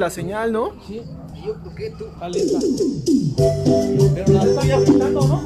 la señal, ¿no? Sí, yo creo que tú. Pero la estoy afectando, ¿no?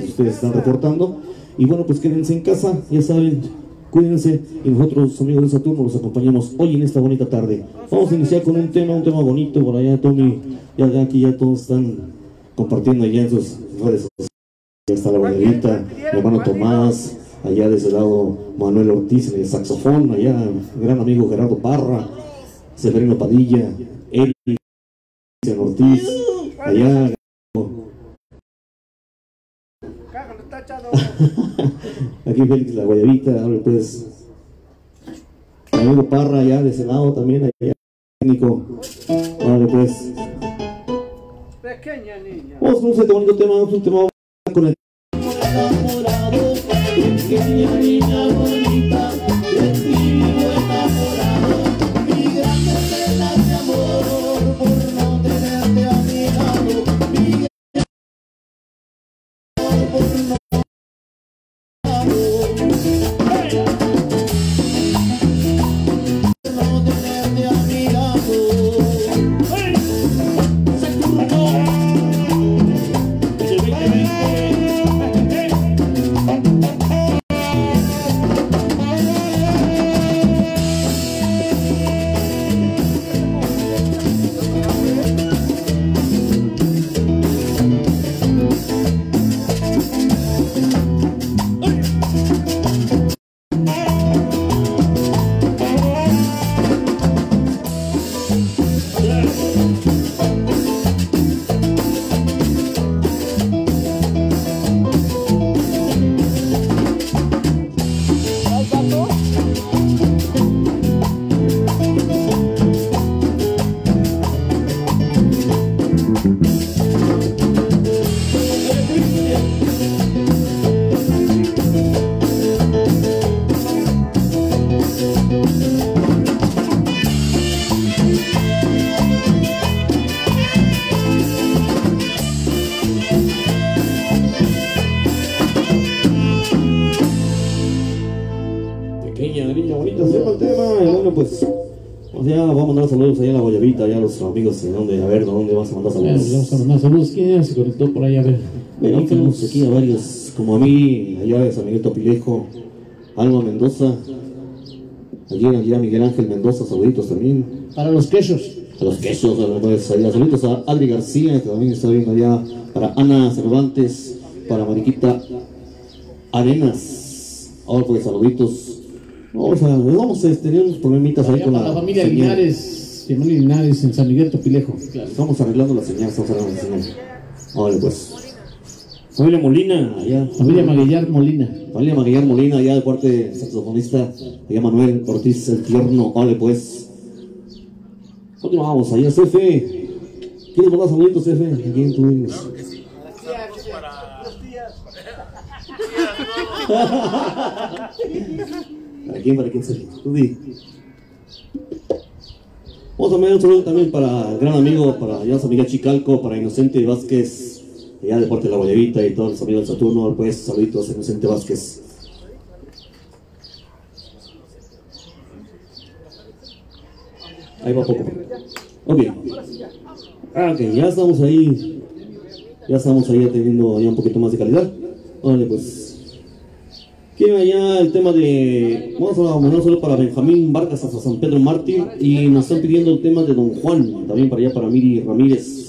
Que ustedes están reportando. Y bueno, pues quédense en casa, ya saben, cuídense. Y nosotros, amigos de Saturno, los acompañamos hoy en esta bonita tarde. Vamos a iniciar con un tema, un tema bonito. Por allá, Tommy, ya aquí ya todos están compartiendo allá en sus redes sociales. Está la guarderita, mi hermano Tomás, allá de ese lado Manuel Ortiz en el saxofón, allá gran amigo Gerardo Parra, Severino Padilla, Eric Ortiz, allá Aquí Félix La Guayabita, ahora pues. Mi amigo Parra allá de ese lado también, allá técnico. Ahora pues. Pequeña niña. Vamos con un bonito tema, vamos un tema con el. Enamorado, pequeña niña Pues. O sea, vamos a mandar saludos allá a la Guayabita, allá a los amigos de dónde, a ver, ¿de dónde vas a mandar Ya, Vamos a saludos? mandar saludos. ¿Quién se conectó por ahí? A ver. Bueno, tenemos aquí a varios, como a mí, allá de San Miguel Topilejo, Alma Mendoza, allí allá Miguel Ángel Mendoza, saluditos también. Para los quesos. a los quesos, a pues, allá, saluditos a Adri García, que también está viendo allá, para Ana Cervantes, para Mariquita Arenas. Ahora pues saluditos. Vamos a, vamos a tener unos problemitas ahí con para la, la familia señal. Linares. Familia Linares en San Miguel Topilejo. Estamos arreglando la señal, estamos arreglando la señal. Ahora pues. Familia Molina, allá. Familia Maguillar Molina. Familia Maguillar Molina, allá de parte del saxofonista, allá Manuel Ortiz el Tierno. Vale pues. Continuamos, allá Cefe. ¿Quieres mandar saluditos, Cefe? ¿A quién tú dices? ¿Para quién? ¿Para quién se di. Vamos a enviar un saludo también para el gran amigo, para San Miguel Chicalco, para Inocente Vázquez, allá de parte de la Guayabita y todos los amigos del Saturno, pues saluditos a Inocente Vázquez. Ahí va poco. Ok. Ah, ok, ya estamos ahí. Ya estamos ahí teniendo ya un poquito más de calidad. Vale, pues. Quieren allá el tema de. Vamos a mandar solo para Benjamín Vargas hasta San Pedro Mártir. Y nos están pidiendo el tema de Don Juan, también para allá para Miri Ramírez.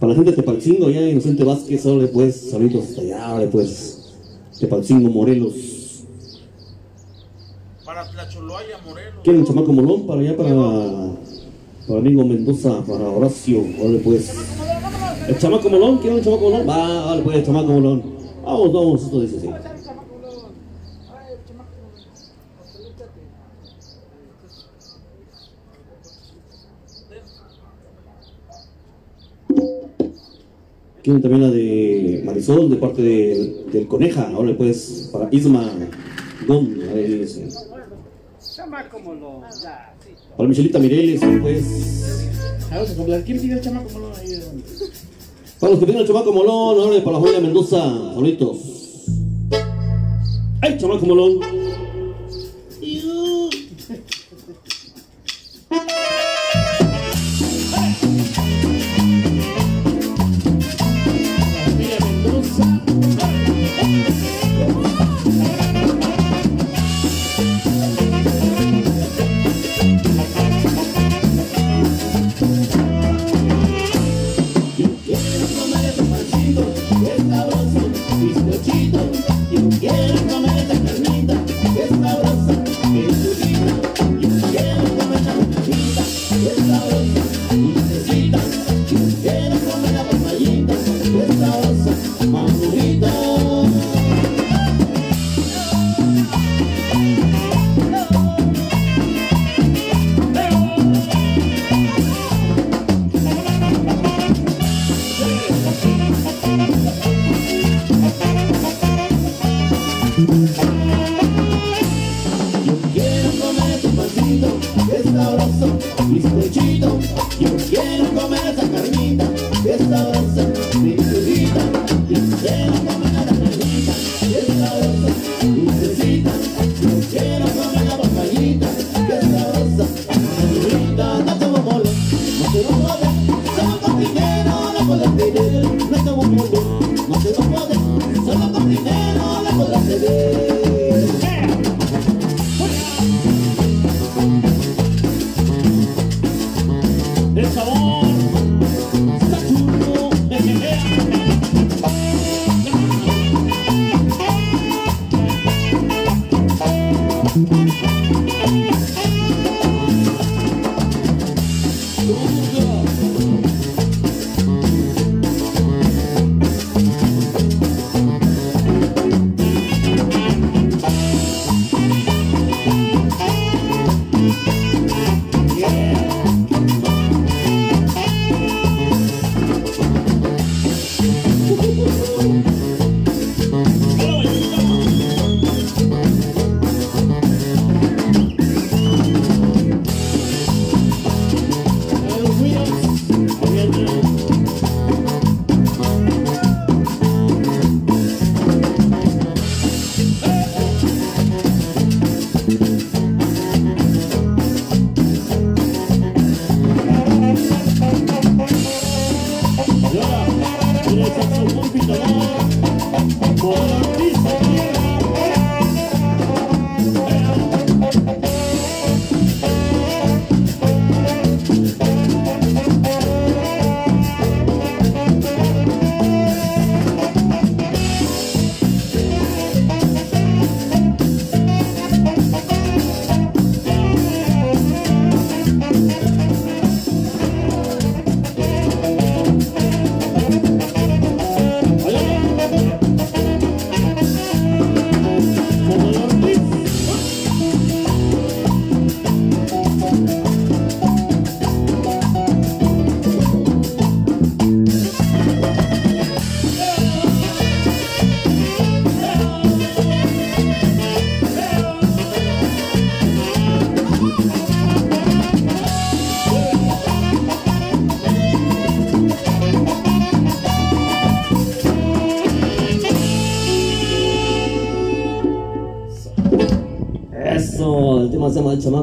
Para la gente de Tepalcingo, allá Inocente Vázquez, órale pues, saluditos hasta allá, pues. Tepalcingo, Morelos. Para Tlacholoaya, Morelos. Quieren chamaco Molón para allá para. Para amigo Mendoza, para Horacio, órale pues. El chamaco Molón, ¿quieren el chamaco Molón? Va, órale pues, el chamaco Molón. Vamos, vamos, esto dice así. Acércate. Quieren también la de Marisol, de parte de- del Coneja, ahora pues, para Isma ahí dice. Chamaco Lón. Ya, sí. Para Michelita Mireles, pues. Vamos a comprar. ¿Quién pide el chamaco molón ahí? Para los que piden el chamaco molón, ahora para la Mendoza, saluditos. ¡Ay, chamaco molón! Mendoza.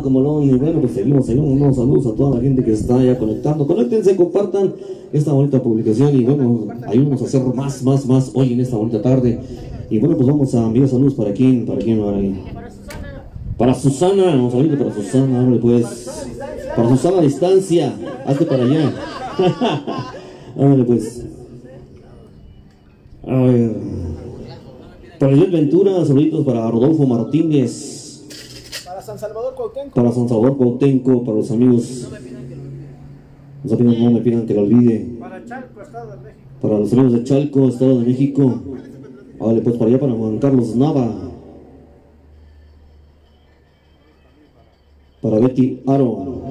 Chamaco Molón. Y bueno, pues seguimos, seguimos. Unos saludos a toda la gente que está ya conectando. Conéctense, compartan esta bonita publicación. Y bueno, ayúdenos a hacer más, más, más hoy en esta bonita tarde. Y bueno, pues vamos a enviar saludos para quién, para quién, para quién. Para Susana, un saludo para Susana, hombre, pues. Para Susana a distancia, hazte para allá. Ándale, pues. A ver. Para Luis Ventura, saluditos para Rodolfo Martínez. Para San Salvador Cuauhtémoc. Para San Salvador Cuauhtémoc, para los amigos. Los amigos no me pidan que lo olvide. Para Chalco, Estado de México. Para los amigos de Chalco, Estado de México. Vale, pues para allá para Juan Carlos Nava. Para Betty Aro.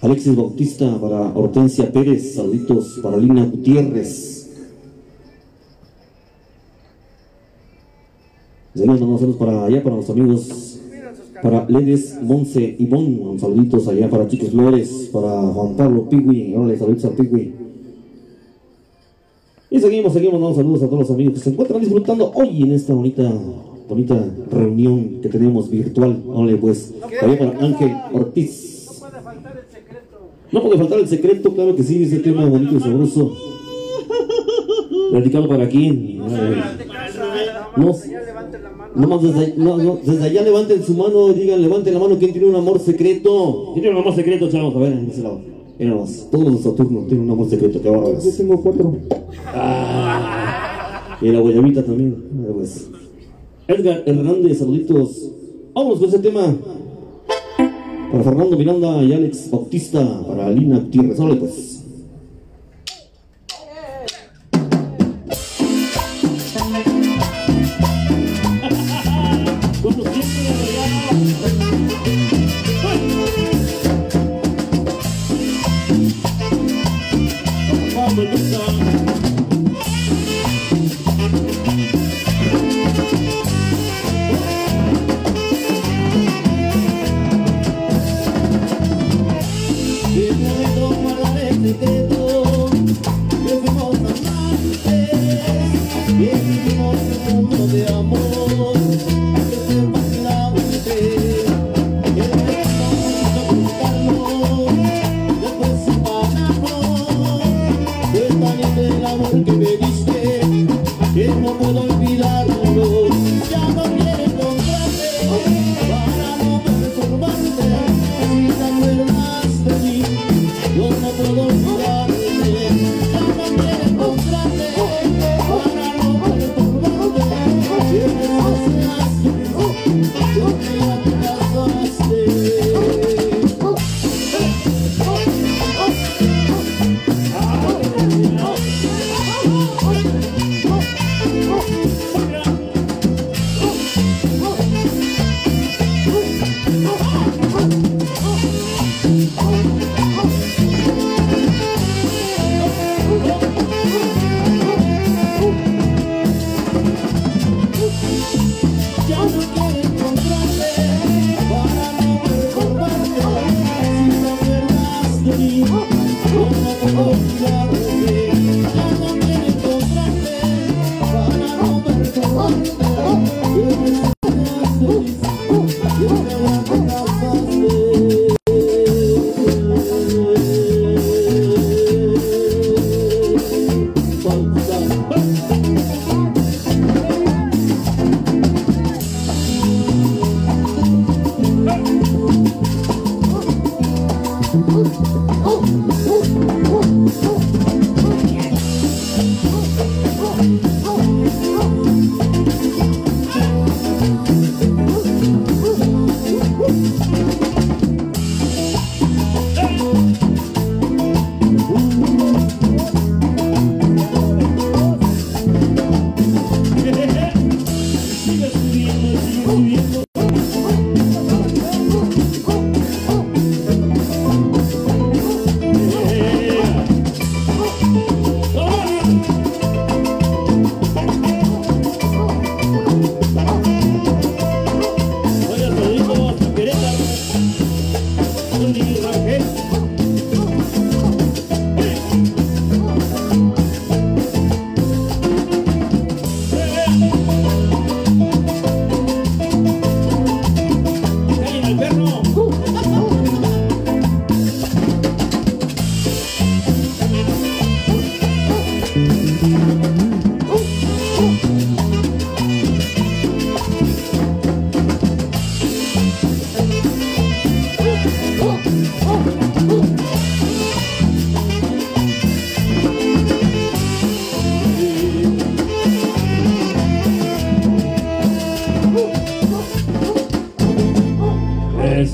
Alexis Bautista, para Hortensia Pérez, saluditos para Lina Gutiérrez. Saludos para allá, para los amigos, para Ledes Monse y Bon, saluditos allá para Chiques Flores, para Juan Pablo Pigui, órale, saluditos a Pigui. Y seguimos, seguimos dando saludos a todos los amigos que se encuentran disfrutando hoy en esta bonita, bonita reunión que tenemos virtual. Órale, pues, allá para Ángel Ortiz. No puede faltar el secreto. No puede faltar el secreto, claro que sí, ese tema bonito y sabroso. Dedicado para quién. No, Ya levante la mano. no más desde, no, no, desde allá levanten su mano, digan, levanten la mano, ¿quién tiene un amor secreto? ¿Quién tiene un amor secreto, chavos? A ver, en ese lado. Mira nomás, todos los Saturnos tienen un amor secreto, qué bárbaros. Yo tengo cuatro. Y la guayabita también. Ah, pues. Edgar Hernández, saluditos. Vámonos con ese tema. Para Fernando Miranda y Alex Bautista, para Alina Gutiérrez. Órale, pues.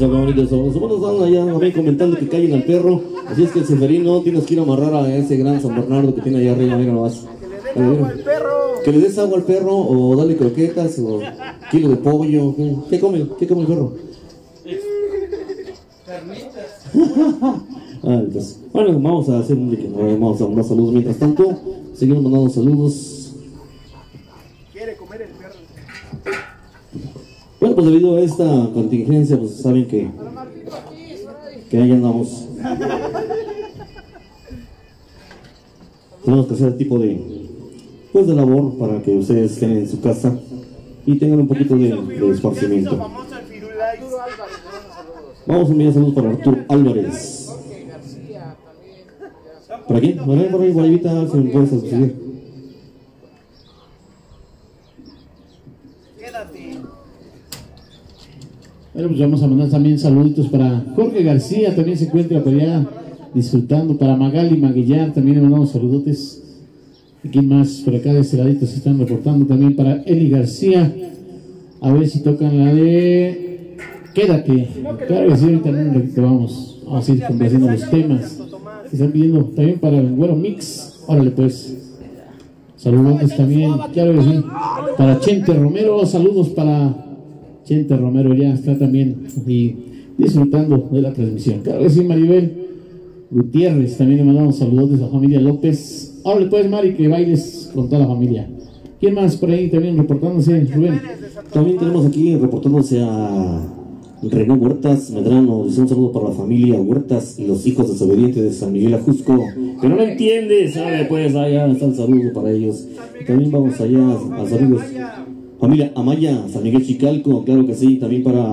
Qué bonito eso. Los humanos están allá también comentando que callen al perro. Así es que el Seferino tienes que ir a amarrar a ese gran San Bernardo que tiene allá arriba, mira nomás. Que le des agua al perro o dale croquetas o kilo de pollo. ¿Qué, qué come? ¿Qué come el perro? Ah, entonces, bueno, vamos a hacer un vamos a mandar saludos mientras tanto. Seguimos mandando saludos. Quiere comer el perro. Pues debido a esta contingencia, pues saben que, que ahí andamos. Tenemos que hacer el tipo de, pues de labor para que ustedes estén en su casa y tengan un poquito de, de esparcimiento. Vamos a enviar saludos para Arturo Álvarez. Jorge García también. ya. ¿Por aquí? ¿Por ahí, por ahí, Guayabita? Si me puedes subir. Quédate. Bueno, pues vamos a mandar también saluditos para Jorge García, también se encuentra por allá disfrutando. Para Magali Maguillar también le mandamos saludotes. ¿Y quién más? Por acá de este ladito se están reportando también para Eli García. A ver si tocan la de Quédate. Claro que sí, ahorita ratito vamos, vamos a ir complaciendo los temas. Se están pidiendo también para el Güero Mix. Órale pues. Saludos también, claro que sí. Para Chente Romero, saludos para Chente Romero, ya está también y disfrutando de la transmisión. Claro que sí, Maribel Gutiérrez, también le mandamos saludos a la familia López. Órale pues, Mari, que bailes con toda la familia. ¿Quién más por ahí también reportándose, Rubén? También tenemos aquí reportándose a René Huertas Medrano. Dice un saludo para la familia Huertas y los hijos desobedientes de San Miguel Ajusco. Que no me entiendes, ¿sabe? Pues allá está el saludo para ellos. También vamos allá a los amigos. Familia Amaya, San Miguel Chicalco, claro que sí. También para.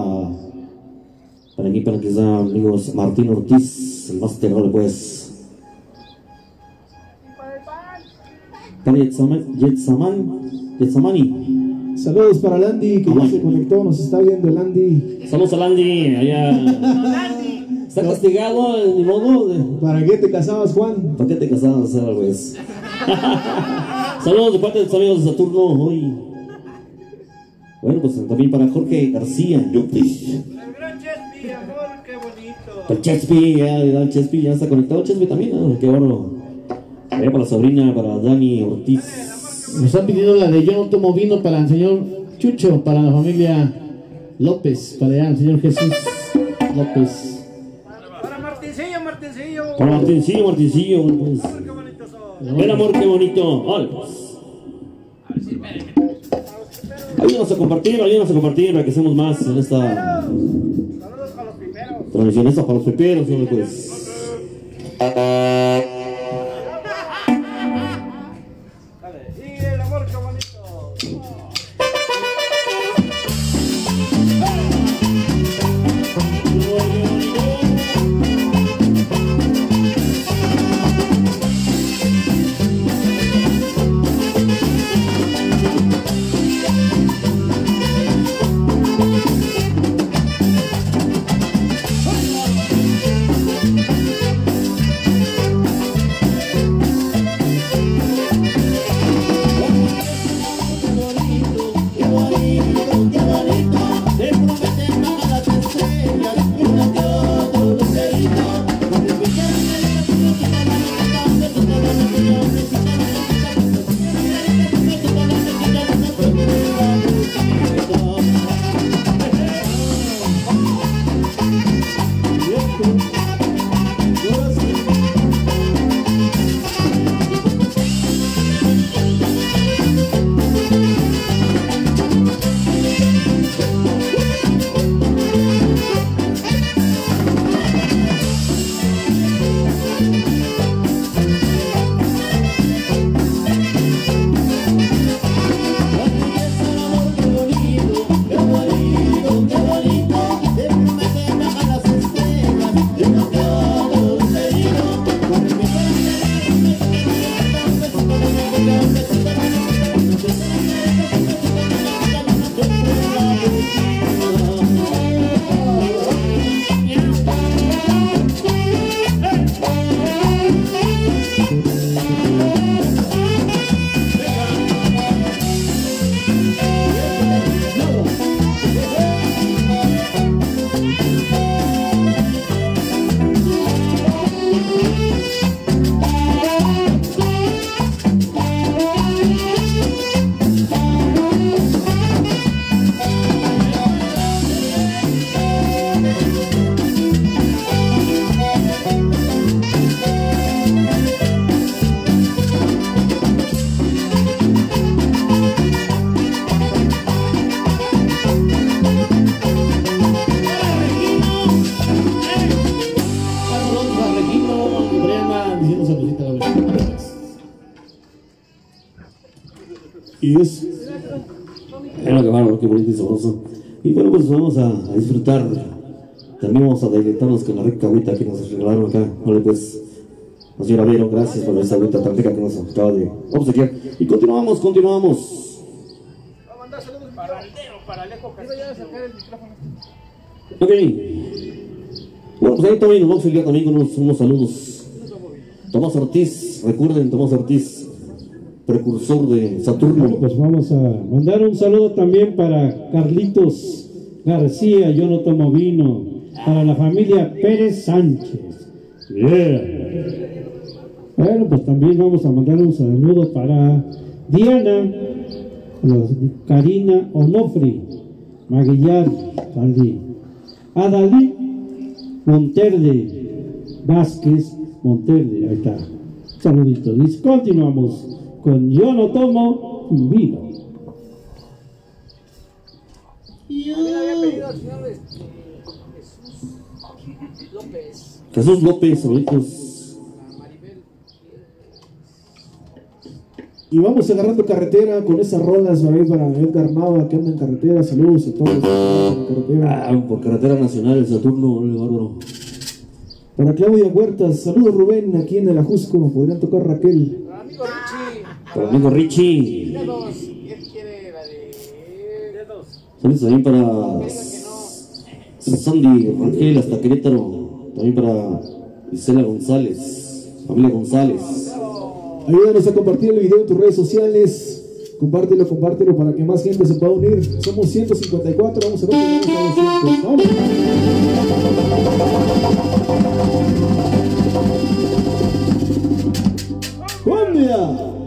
Para aquí, para que está amigos Martín Ortiz, el máster, órale, pues. Para Yetzaman, Yetzaman, Yetsamani. Saludos para Landy, que ya se conectó, nos está viendo el Landy. Saludos a Landy, allá. Está castigado, eh, ni modo. de- ¿Para qué te casabas, Juan? ¿Para qué te casabas, Sara, pues? Saludos de parte de tus amigos de Saturno hoy. Bueno, pues también para Jorge García. Yupis. El gran Chespi, amor, qué bonito. El Chespi, ya, el Chespi ya está conectado. Chespi también, ¿no? Qué bueno. Allá para la sobrina, para Dani Ortiz. Nos están pidiendo la de Yo no tomo vino para el señor Chucho, para la familia López, para allá el señor Jesús López. Para Martincillo, Martincillo. Para Martincillo, Martincillo, pues. Qué bonitos son. Ven amor, qué bonito. Pues. Ayúdanos a compartir, ayúdanos a compartir para que seamos más en esta Saludos para los piperos. transmisión. Esta para los peperos, órale, pues. Es Bueno, qué bárbaro, qué bonito y sabroso. Y bueno, pues vamos a, disfrutar. También vamos a deleitarnos con la rica agüita que nos regalaron acá. Vale, pues, señora Vero, gracias por esa agüita tan rica que nos acaba de obsequiar. Y continuamos, continuamos. Va a mandar saludos para Aldero, para Alejo sacar el micrófono. Ok. Bueno, pues ahí también nos vamos a enviar también con unos, unos saludos. Tomás Ortiz, recuerden, Tomás Ortiz, precursor de Saturno. Pues vamos a mandar un saludo también para Carlitos García, yo no tomo vino, para la familia Pérez Sánchez. Yeah. Bueno, pues también vamos a mandar un saludo para Diana, Karina Onofri, Maguillar, también. Adalí Monterde, Vázquez Monterde, ahí está. Saludito. Y continuamos con Yo no tomo vino. Este, Jesús López, Jesús López, saluditos. a Maribel. Y vamos agarrando carretera con esas rolas ahí para Edgar Nava que anda en carretera. Saludos a todos en carretera. Ah, por carretera nacional, el Saturno, órale, bárbaro. Para Claudia Huertas, saludos Rubén aquí en el Ajusco. Podrían tocar Raquel. Amigo. Para amigo Richie. Saludos también para. Sandy Rangel hasta Querétaro. También para Isela González, familia González. Ayúdanos a compartir el video en tus redes sociales. Compártelo, compártelo para que más gente se pueda unir. Somos 154, vamos a ver si llegamos a 200. ¡Vamos! ¡Cumbia!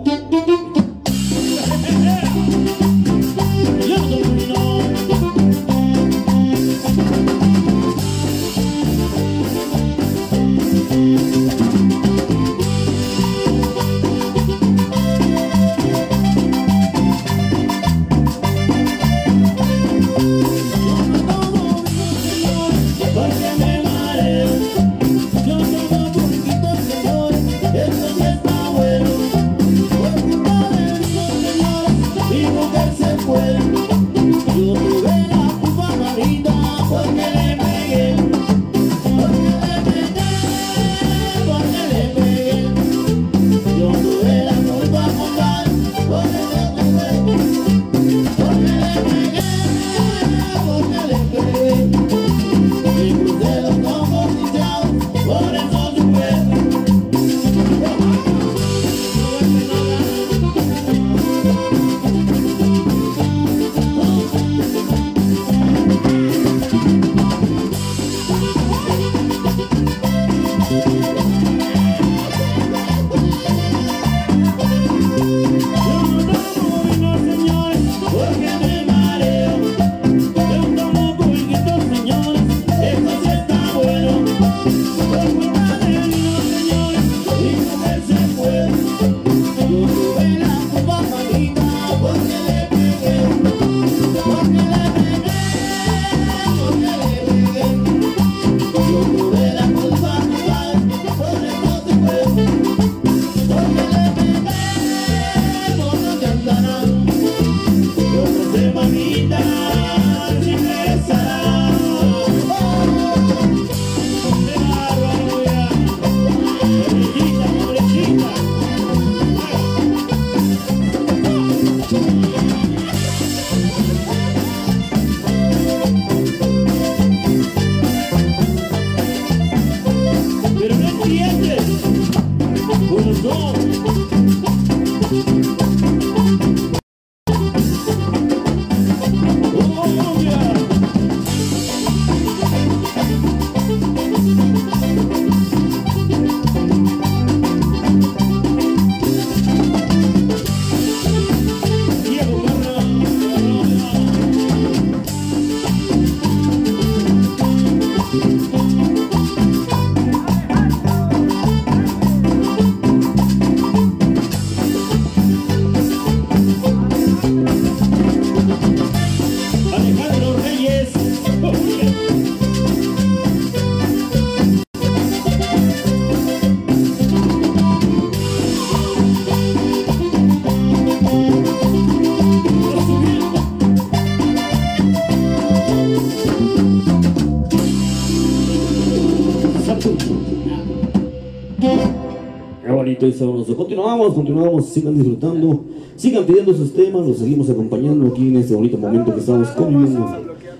Sabroso. Continuamos, continuamos, sigan disfrutando, sigan pidiendo sus temas, los seguimos acompañando aquí en este bonito momento que estamos conviviendo.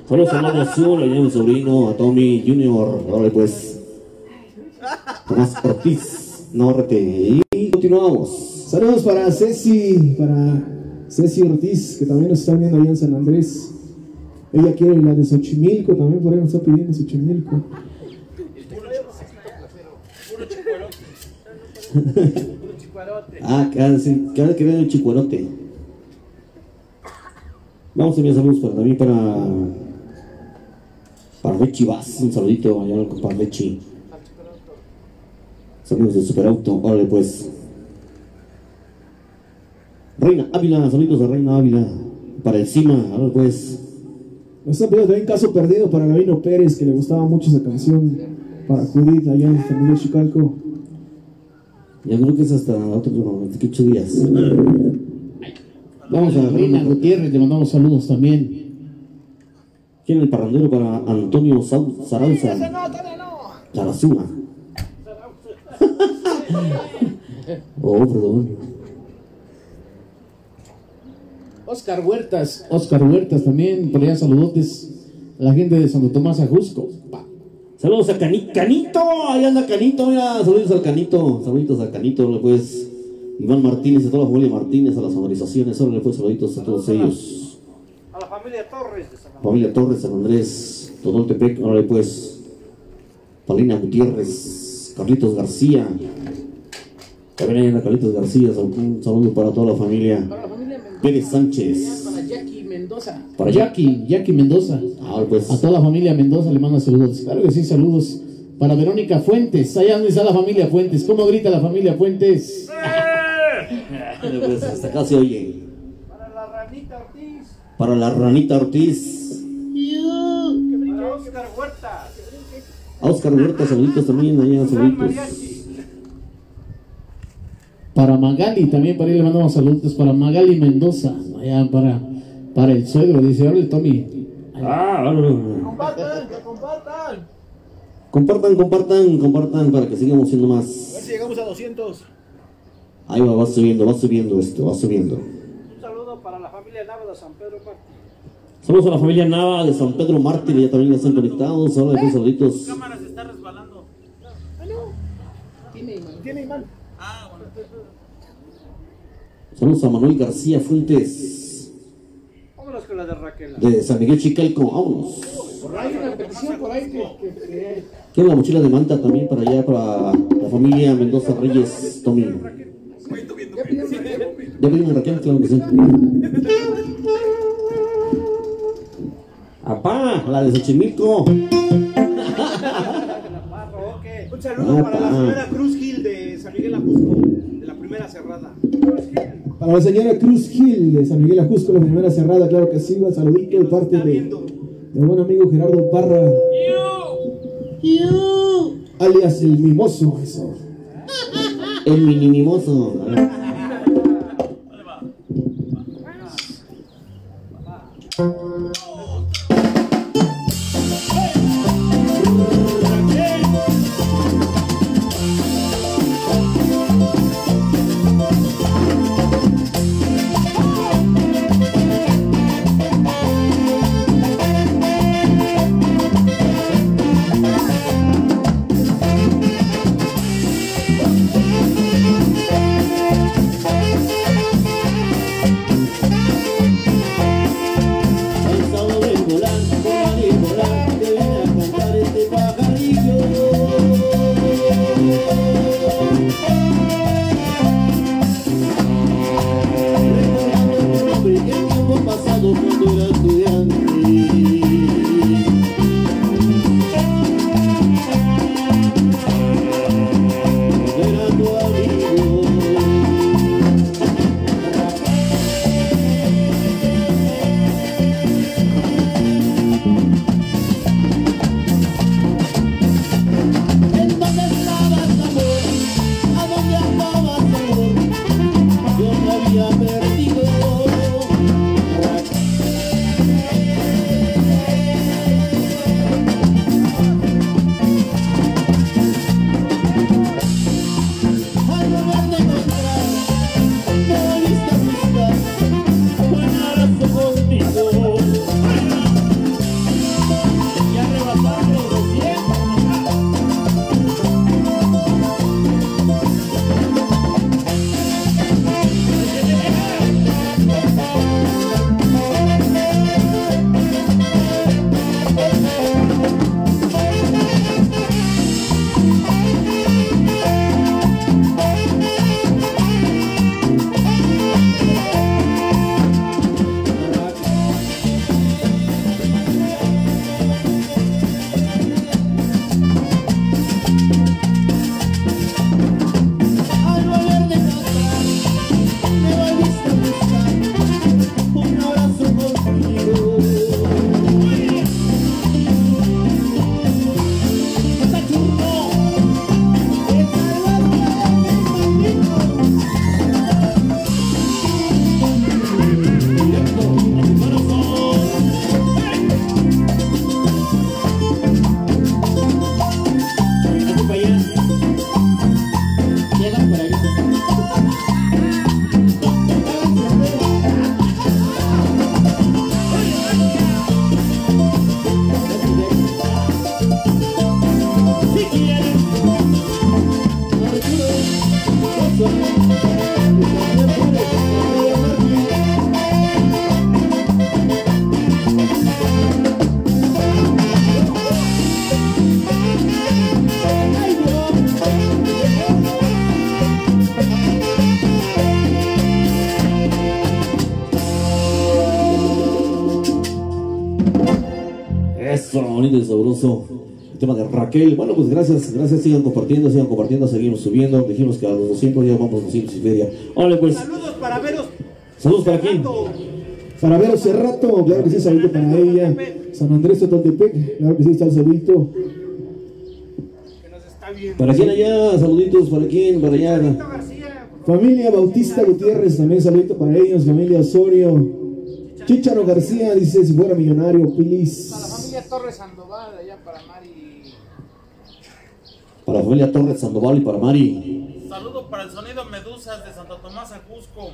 Saludos a Mario Azul, a mi sobrino, a Tommy Junior, ahora pues, Tomás Ortiz, Norte, y continuamos. Saludos para Ceci, para Ceci Ortiz, que también nos está viendo allá en San Andrés. Ella quiere la de Xochimilco, también por ahí nos está pidiendo Xochimilco. Ah, cada, sí, cada que veo un chicuerote. Vamos a enviar saludos para, también para para Rechi Vaz, un saludito allá al Rechi. Saludos de Superauto, órale pues. Reina Ávila, saluditos a Reina Ávila. Para encima, órale pues. Nos está pidiendo también caso perdido para Gabino Pérez, que le gustaba mucho esa canción. Para Judith, allá en Miguel Chicalco. Ya creo que es hasta otros 98 días. Vamos a Reina Gutiérrez, le mandamos saludos también. ¿Quién es el parrandero para Antonio Zarauza? Zarazúa. oh, perdón. Oscar Huertas, Oscar Huertas también, por allá saludotes a la gente de Santo Tomás Ajusco. Saludos a Cani- Canito, ahí anda Canito, mira, saludos al Canito, saluditos a Canito, pues Iván Martínez, a toda la familia Martínez, a las organizaciones, órale pues saluditos a todos ellos. A la familia Torres de San Andrés. Familia Torres, San Andrés, Totoltepec, órale pues, Paulina Gutiérrez, Carlitos García, también ahí anda Carlitos García, un saludo para toda la familia. Pérez Sánchez. Para Jackie Mendoza. Para Jackie, Jackie Mendoza. Ahora pues, A toda la familia Mendoza le manda saludos. Claro que sí, saludos. Para Verónica Fuentes. Allá donde está la familia Fuentes. ¿Cómo grita la familia Fuentes? órale, pues, hasta acá se oye. Para la ranita Ortiz. Para la ranita Ortiz. Para Oscar Huerta. A Oscar Huerta, saluditos también, allá, saluditos. Para Magali, también para él le mandamos saludos. Para Magali Mendoza. Allá para, para el suegro. Dice, ahora el Tommy. Ah, órale. Compartan, que compartan. Compartan, compartan, compartan para que sigamos siendo A ver más. si llegamos a 200. Ahí va, va subiendo, va subiendo esto, va subiendo. Un saludo para la familia Nava de San Pedro Martín. Saludos a la familia Nava de San Pedro Mártir, ya también ya están conectados. Ahora después saluditos. Cámara se está resbalando. Tiene imán. Saludos a Manuel García Fuentes La de Raquel. de San Miguel Chicalco, vámonos. Una petición por ahí que, que, que- Quiero la mochila de manta también para allá, para la familia Mendoza Reyes, Tommy. ya pidieron que- ¿Ya pedimos Raquel? Claro que sí. Apá, la de Xochimilco. Un saludo para la señora Cruz Gil de San Miguel Ajusco, de la primera cerrada. Para la señora Cruz Gil de San Miguel Ajusco, la primera cerrada, claro que sí, va saludito de parte de, de buen amigo Gerardo Parra. Alias el mimoso, eso. El minimimoso. Cansado bonito y sabroso. El tema de Raquel. Bueno, pues gracias, gracias. Sigan compartiendo, sigan compartiendo. Seguimos subiendo. Dijimos que a los 200 ya vamos a 200 y media. Órale, pues. Saludos para veros. Saludos para quién. Para Vero Cerrato, claro que sí, saludito para ella. San Andrés Totoltepec, claro que sí, está el saludito. ¿Para quién allá? Saluditos. ¿Para quién? Para allá. Familia Bautista Gutiérrez, también saludito para ellos. Familia Osorio. Chicharo García dice: si fuera millonario, please. Familia Torres Sandoval, allá para Mari. Para la familia Torres Sandoval y para Mari. Saludos para el sonido Medusas de Santo Tomás a Cusco.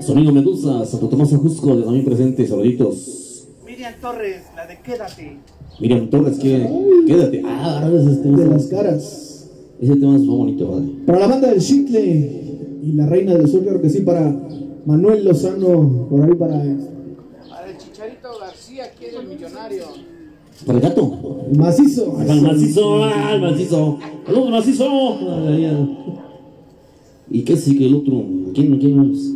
Sonido Medusa, Santo Tomás Ajusco, de también presente. Saluditos. Miriam Torres, la de Quédate. Miriam Torres, que quédate. Ah, ahora ese tema, De las caras. ese tema es muy bonito, padre. Para la banda del Chitle y la Reina del Sur, claro que sí, para Manuel Lozano, por ahí para Para el Chicharito El millonario. Para el gato. macizo. Acá el macizo, ah, el macizo. El otro macizo. ¿Y qué sí que el otro? ¿Quién, quién es?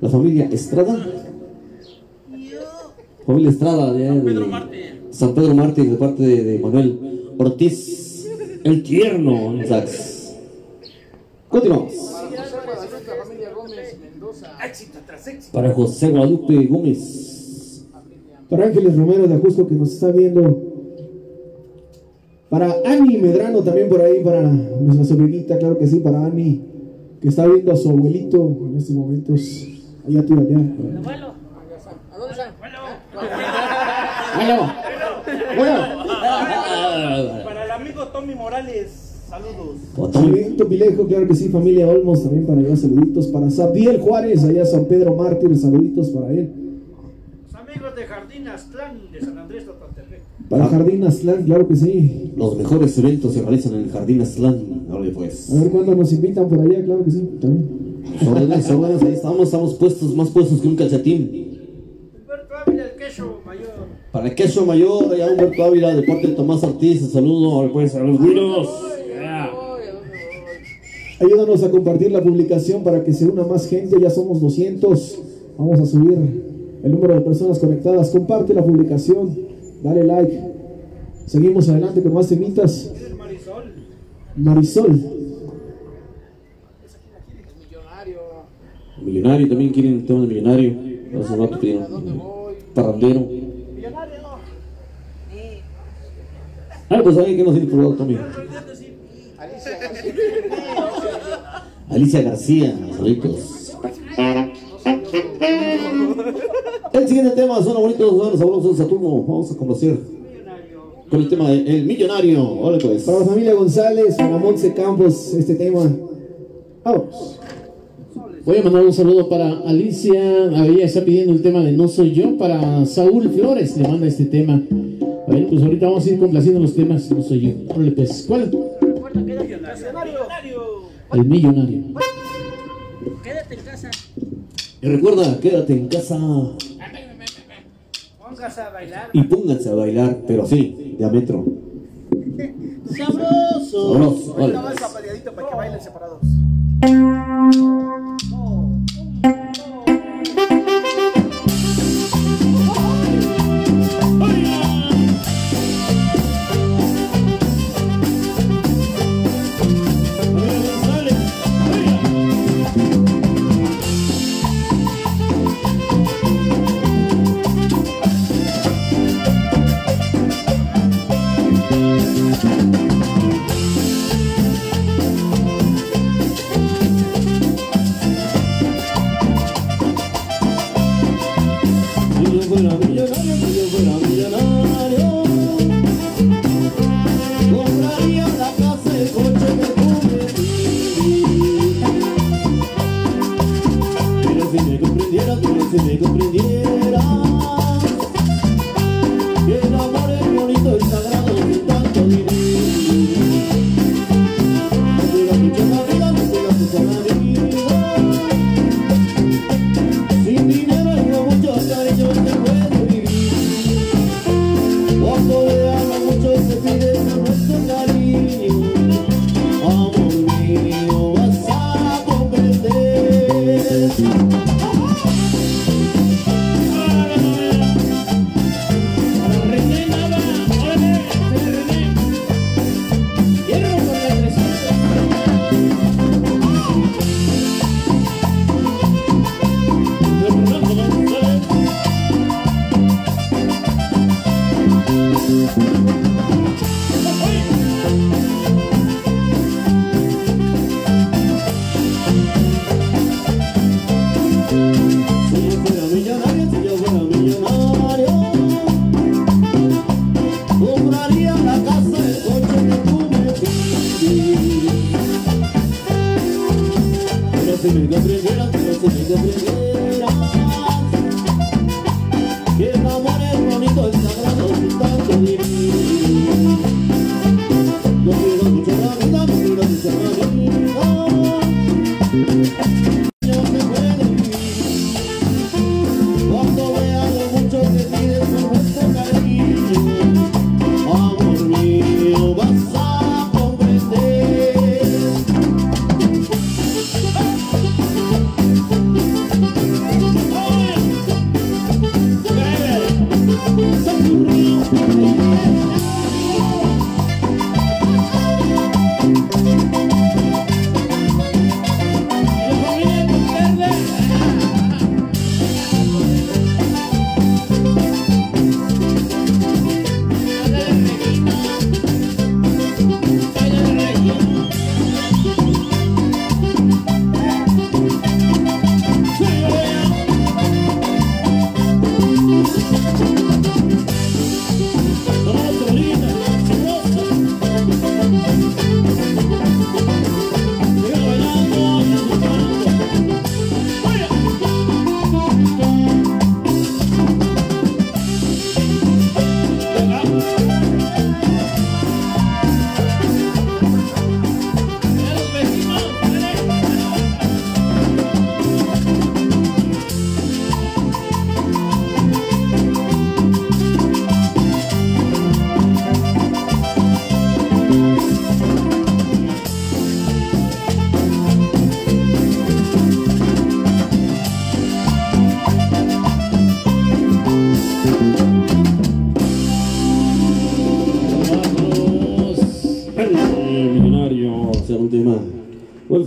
La familia Estrada. Familia Estrada de, de Pedro Mártir. San Pedro Mártir de parte de, de Manuel Ortiz. El tierno, Sax. Continuamos. Para José Guadalupe, la familia Gómez Mendoza. Éxito tras éxito. Para José Guadalupe Gómez. Para Ángeles Romero de Ajusco que nos está viendo. Para Ani Medrano también por ahí, para nuestra sobrinita, claro que sí, para Ani, que está viendo a su abuelito en estos momentos. Allá tú allá. ¿A dónde están? Bueno, bueno. Para el amigo Tommy Morales, saludos. Otón. Saludito Pilejo, claro que sí, familia Olmos también para allá, saluditos. Para Sabiel Juárez, allá San Pedro Mártir, saluditos para él. Amigos de Jardín Aztlán de San Andrés Tototepec. Para Jardín Aztlán, claro que sí. Los mejores eventos se realizan en el Jardín Aztlán. Ahora pues. A ver cuándo nos invitan por allá, claro que sí, también. Órdenes, órdenes, ahí estamos, estamos puestos, más puestos que un calcetín. Humberto Ávila, el queso mayor. Para el queso mayor, allá Humberto Ávila, de parte de Tomás Ortiz, el saludo, ahora pues, a los. Ayúdanos a compartir la publicación para que se una más gente, ya somos 200. Vamos a subir el número de personas conectadas. Comparte la publicación, dale like. Seguimos adelante con más temitas. El Marisol. Marisol, El millonario. Millonario, también quieren el tema de millonario. Hace rato ¿A pidieron. Parrandero. Millonario. Ah, pues alguien que nos tiene probado también. Alicia García. Alicia García. El siguiente tema suena bonito, suena sabroso, Saturno. Vamos a conocer con el tema de El Millonario. Hola pues. para la familia González, para Montse Campos, este tema. Vamos. Voy a mandar un saludo para Alicia. A ella está pidiendo el tema de No Soy Yo. Para Saúl Flores le manda este tema. A ver, pues ahorita vamos a ir complaciendo los temas. No soy yo. Órale, pues, ¿cuál? El millonario. Quédate en casa. Y recuerda, quédate en casa Póngase a bailar. y pónganse a bailar, pero sí, de a metro. ¡Sabroso! Sabroso, vale. Nada más apaleadito para que bailen separados.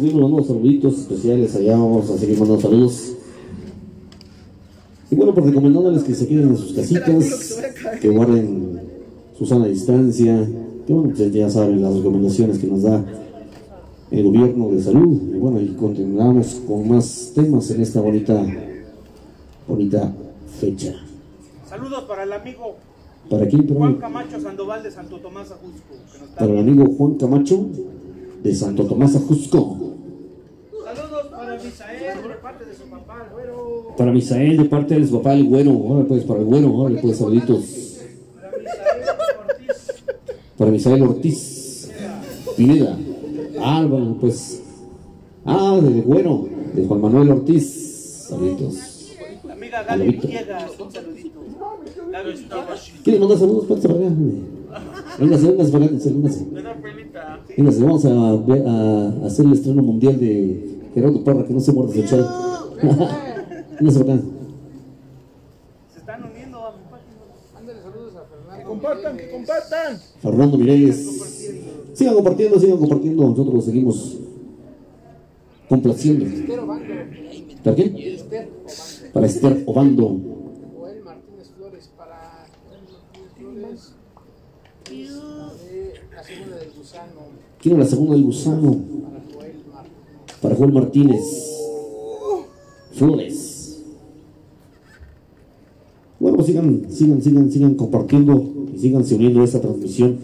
Seguimos mandando saluditos especiales allá, vamos a seguir mandando saludos. Y bueno, pues recomendándoles que se queden en sus casitas, que guarden su sana distancia, que bueno, pues ya saben las recomendaciones que nos da el gobierno de salud. Y bueno, y continuamos con más temas en esta bonita, bonita fecha. Saludos para el amigo ¿Para quién? Para, Juan Camacho Sandoval de Santo Tomás Ajusco. Que nos está para el amigo Juan Camacho de Santo Tomás Ajusco. Saludos para Misael por parte de su papá, el güero. Para Misael de parte de su papá el güero, ahora pues para el güero, ahora pues saluditos. Para Misael Ortiz. Para Misael Ortiz Pineda. Ah, bueno, pues. Ah, del güero, de Juan Manuel Ortiz. Saluditos. La amiga Gaby. Villegas, un saludito. Villegas. ¿Quieren mandar saludos? Para acá. Véngase, véngase para acá, véngase. Véngase, vamos a, ver- a hacer el estreno mundial de Gerardo Parra, que no se muerde el chal. Se están uniendo a mi página. Mándale saludos a Fernando. Compartan, que compartan. Fernando Mireles. Sigan compartiendo, sigan compartiendo. Nosotros los seguimos complaciendo. Esther Obando. ¿Para quién? Esther Obando. Para Esther Obando. Joel Martínez Flores para Joel Martínez Flores. Eh, la segunda del gusano Quiero la segunda del gusano. para Joel Martínez. Para Joel Martínez. Flores. Sigan, sigan, sigan, sigan compartiendo y sigan se uniendo a esta transmisión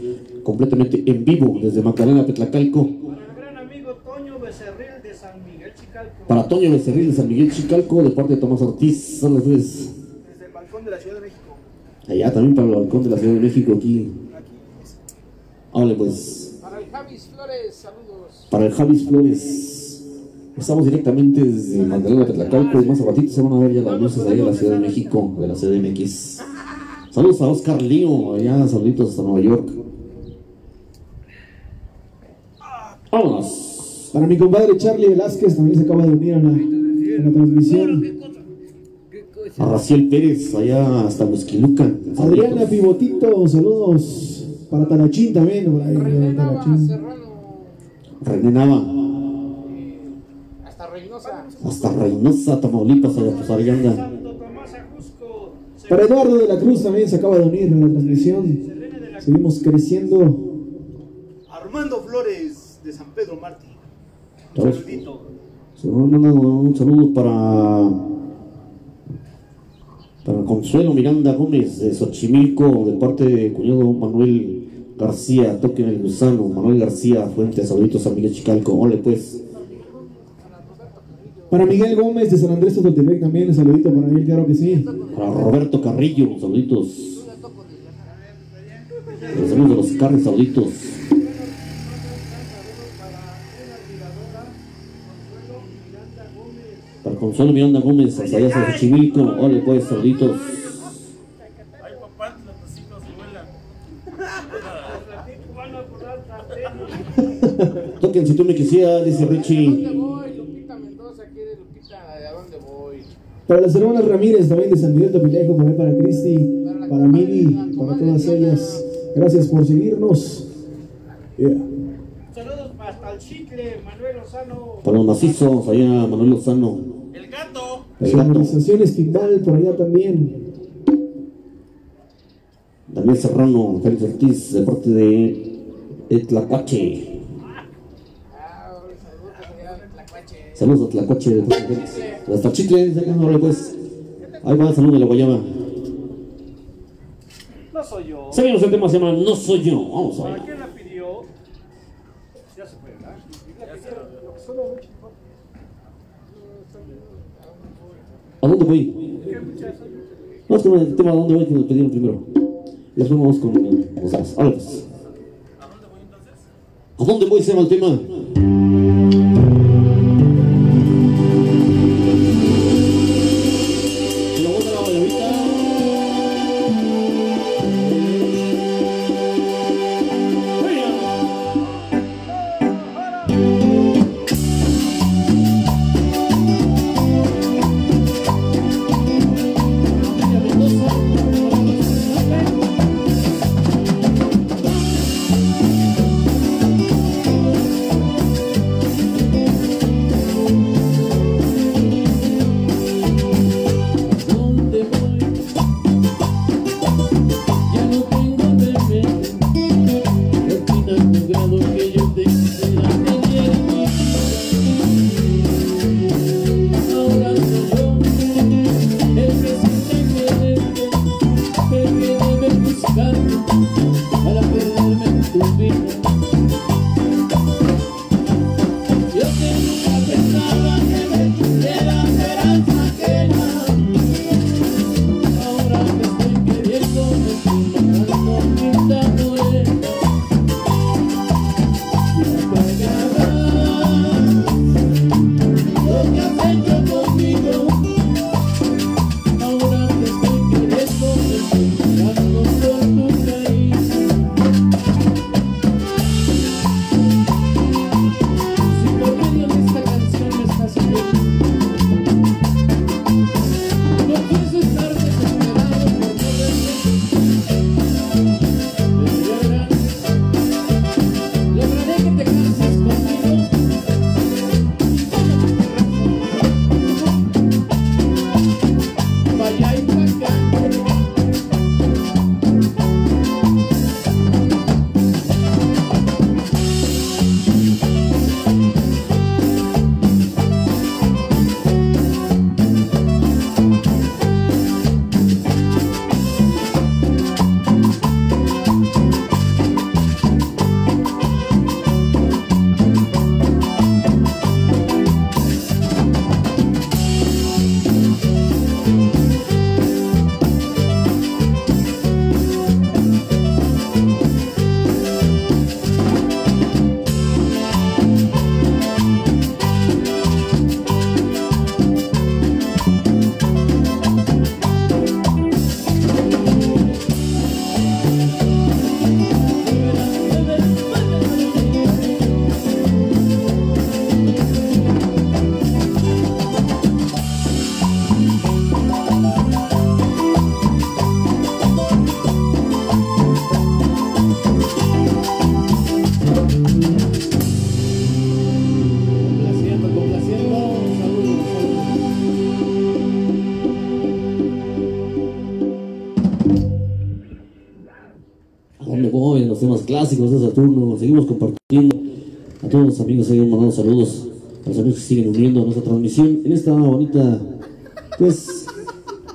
completamente en vivo desde Magdalena Petlacalco. Para el gran amigo Toño Becerril de San Miguel Chicalco. Para Toño Becerril de San Miguel Chicalco, de parte de Tomás Ortiz. Sale, pues. Desde el balcón de la Ciudad de México. Allá también para el balcón de la Ciudad de México, aquí. Hable pues. Para el Javis Flores, saludos. Para el Javis Flores. Estamos directamente desde Magdalena Petlacalco y más a ratito se van a ver ya las luces ahí de la Ciudad de México, de la CDMX. Saludos a Oscar Lío, allá saluditos hasta Nueva York. Vámonos. Para mi compadre Charlie Velázquez también se acaba de unir a la, a la transmisión. A Raciel Pérez, allá hasta Huesquiluca. Adriana Pivotito, saludos. Para Talachín también, René Nava. Serrano. René Nava. Hasta Reynosa, Tamaulipas, allá pues anda. Santo Tomás Ajusco. Para Eduardo de la Cruz también se acaba de unir a la transmisión. Seguimos creciendo. Armando Flores de San Pedro Mártir. Un saludito. Un saludo para Consuelo Miranda Gómez de Xochimilco, de parte de cuñado Manuel García, toque en el gusano, Manuel García, Fuente, saluditos a Miguel Chicalco, ole pues. Para Miguel Gómez de San Andrés Totepec también, un saludito para él, claro que sí. Para Roberto Carrillo, saluditos. Los amigos de los carnes, saluditos. Para Consuelo Miranda Gómez, hasta allá hasta Xochimilco, ole pues, saluditos. Ay, papá, los hijos vuelan. Toquen si tú me quisieras, dice ¿A dónde Richie. voy? Lupita Mendoza quiere Lupita, ¿a dónde voy? Para las hermanas Ramírez, también de San Miguel Topilejo, por ahí para Cristi, para Mili, para todas ellas. Gracias por seguirnos. Yeah. Saludos hasta el chicle, Manuel Lozano. Para los macizos, allá Manuel Lozano. El gato. El gato. Timbal, por allá también. Daniel Serrano, Félix Ortiz, de parte de de Tlacuache. Ah, saludos allá en Tlacuache. Saludos a Tlacuache de de Félix. Hasta Chicle, órale, pues. Ahí va, saludos de la Guayaba. No soy yo. Seguimos el tema, se llama No Soy Yo. Vamos ¿Para allá. quién la pidió? Ya se fue, ¿verdad? ¿A dónde voy? Vamos con el tema ¿A dónde voy? Que nos pidieron primero. Después vamos con los demás. Ahora pues. ¿A dónde voy? Se llama el tema. Clásicos de Saturno. Seguimos compartiendo. A todos los amigos seguimos mandando saludos. A los amigos que siguen uniendo a nuestra transmisión en esta bonita, pues,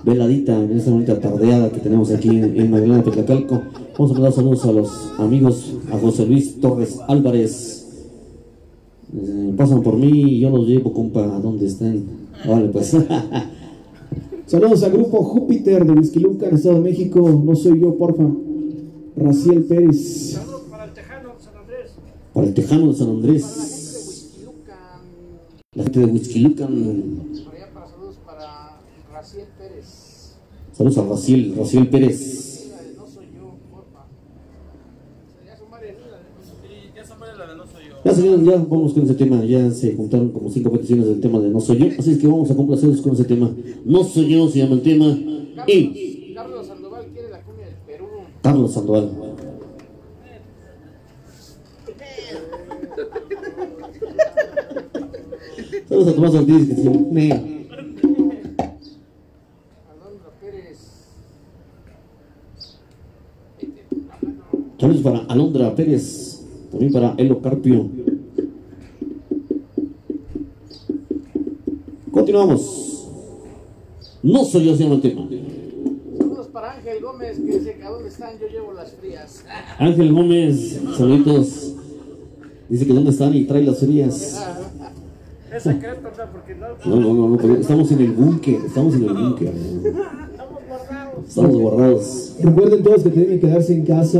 veladita, en esta bonita tardeada que tenemos aquí en, en Magdalena Petlacalco. Vamos a mandar saludos a los amigos, a José Luis Torres Álvarez. Eh, pasan por mí y yo los llevo, compa, a donde estén. Vale, pues. Saludos al grupo Júpiter de Huizquiluca, en Estado de México. No soy yo, porfa. Raciel Pérez. Saludos para el Tejano San Andrés. Para el Tejano de San Andrés, la gente de Huizquilucan. saludos para Raciel Pérez. Saludos a Raciel, Raciel Pérez. Ya señores, ya vamos con ese tema, ya se juntaron como cinco peticiones del tema de No Soy Yo, así es que vamos a complacerlos con ese tema. No Soy Yo se llama el tema y Carlos Sandoval quiere la cumbia del Perú. Carlos Sandoval. Saludos a Tomás Ortiz que dice, "Ne". Alondra Pérez. Saludos para Alondra Pérez, también para Elo Carpio. Continuamos. No soy yo se tema. Saludos para Ángel Gómez que dice que a dónde están, yo llevo las frías. Ángel Gómez, saluditos. Dice que dónde están y trae las frías. Es secreto, ¿verdad? Porque no. No, no, no, no, pero estamos en el búnker, estamos en el búnker. Estamos guardados. Estamos guardados. Recuerden todos que tienen que quedarse en casa.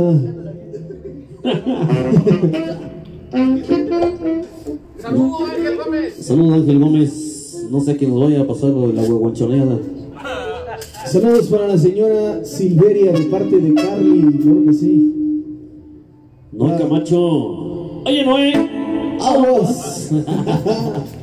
Saludos Ángel Gómez. Saludos Ángel Gómez. No sé que nos vaya a pasar lo de la huehuanchoneada. Saludos para la señora Silveria de parte de Carly, claro que sí. Noé Camacho. Oye, Noé. ¡Aguas!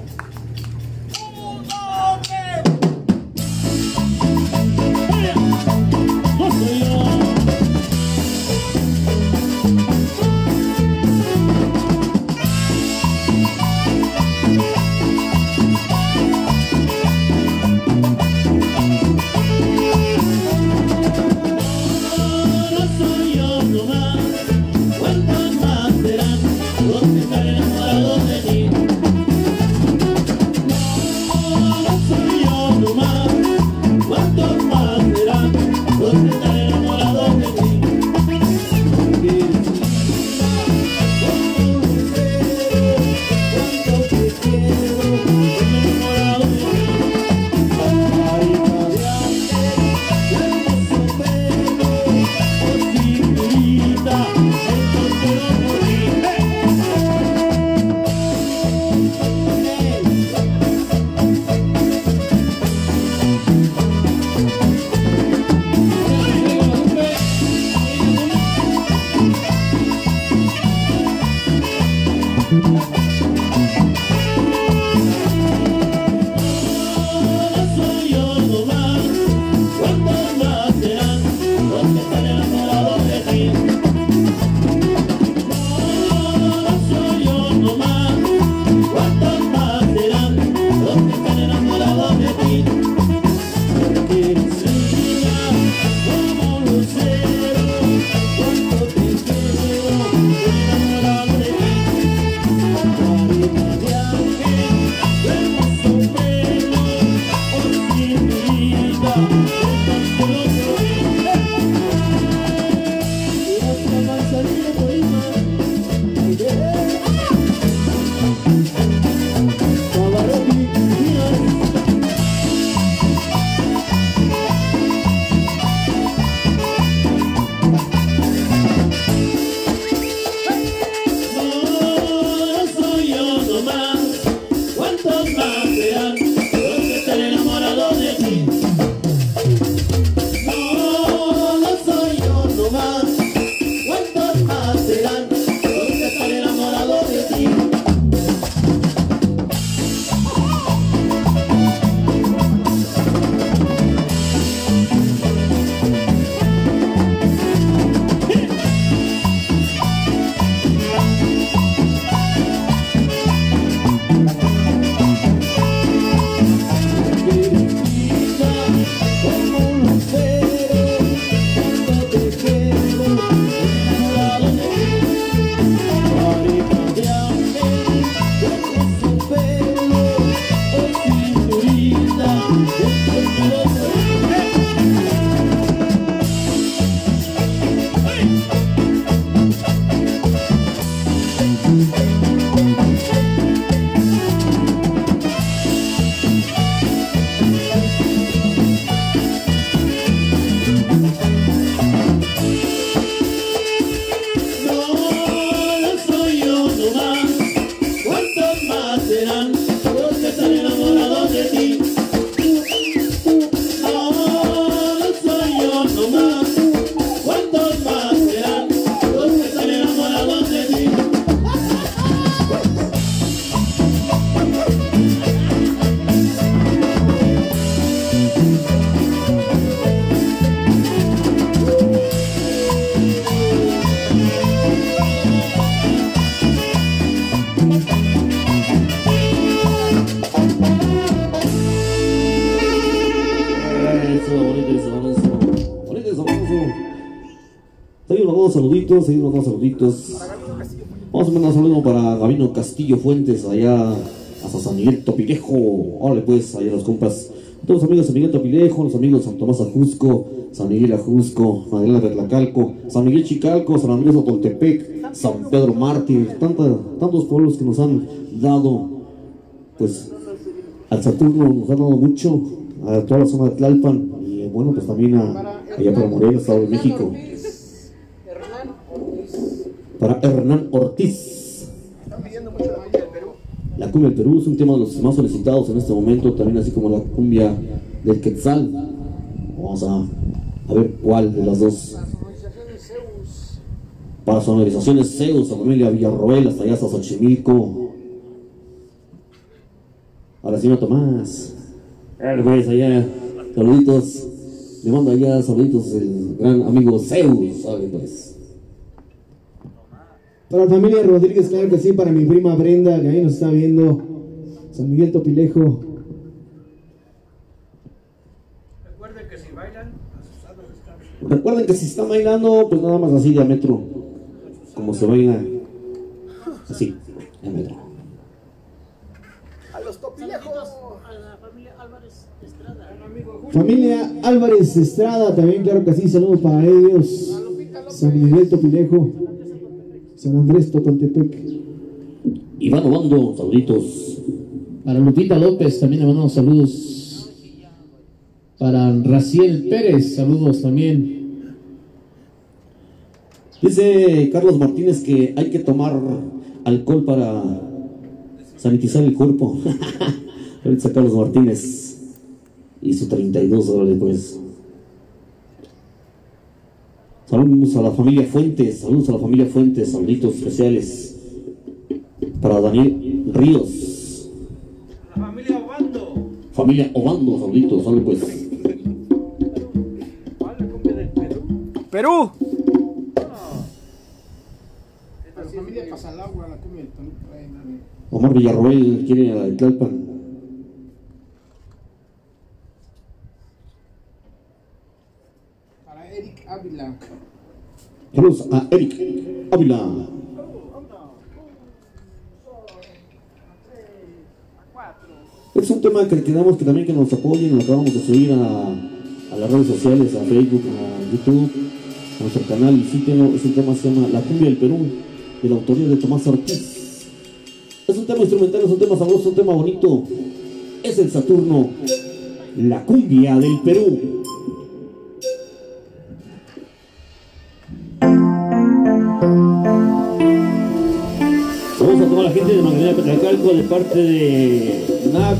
seguimos unos saluditos. Vamos a mandar un saludo para Gabino Castillo Fuentes, allá hasta San Miguel Topilejo. Órale pues, allá los compas. Todos los amigos de San Miguel Topilejo, los amigos de San Tomás Ajusco, San Miguel Ajusco, Magdalena Berlacalco, San Miguel Chicalco, San Andrés Atoltepec, San Pedro Mártir, tanta- tantos pueblos que nos han dado, pues, al Saturno nos han dado mucho, a toda la zona de Tlalpan, y bueno, pues también a, allá para Morelia, Estado de México. Ortiz, Hernán Ortiz. Para Hernán Ortiz. La cumbia del Perú es un tema de los más solicitados en este momento, también así como la cumbia del Quetzal. Vamos a, a ver cuál de las dos. Para sonorizaciones Zeus, la familia Villarroel, hasta allá hasta Xochimilco. Ahora sí, no Tomás. Güey, allá, saluditos. Le mando allá saluditos el gran amigo Zeus, ¿sabe pues? Para la familia Rodríguez, claro que sí, para mi prima Brenda, que ahí nos está viendo. San Miguel Topilejo. Recuerden que si bailan, asustados están. Recuerden que si están bailando, pues nada más así diámetro. Como se baila. Así, diámetro. A los topilejos. Familia Álvarez Estrada, también claro que sí, saludos para ellos. San Miguel Topilejo. San Andrés Totoltepec. Iván Obando, saluditos. Para Lupita López también le mandamos saludos. Para Raciel Pérez, saludos también. Dice Carlos Martínez que hay que tomar alcohol para sanitizar el cuerpo. Ahorita Carlos Martínez y su 32 órale pues. Saludos a la familia Fuentes, saludos a la familia Fuentes, saluditos especiales para Daniel Ríos, La familia Obando. familia Obando, saluditos, órale pues. ¿Cuál la cumbia del Perú? Perú. La familia Pasalagua, la cumbia del Perú. Omar Villarroel quiere a la de Tlalpan. Para Eric Ávila. Saludos a Eric Ávila. Es un tema que queremos que también que nos apoyen, lo acabamos de subir a, las redes sociales, a Facebook, a YouTube, a nuestro canal, visítenlo, es un tema que se llama La cumbia del Perú, de la autoría de Tomás Ortiz. Es un tema instrumental, es un tema sabroso, un tema bonito. Es el Saturno, la cumbia del Perú. Gente de parte de Nax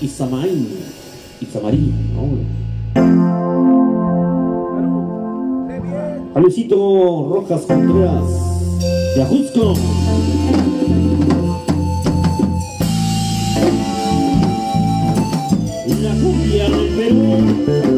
y Samaín. Y Samarín. A Luisito Rojas Contreras de Ajusco. La cumbia del Perú.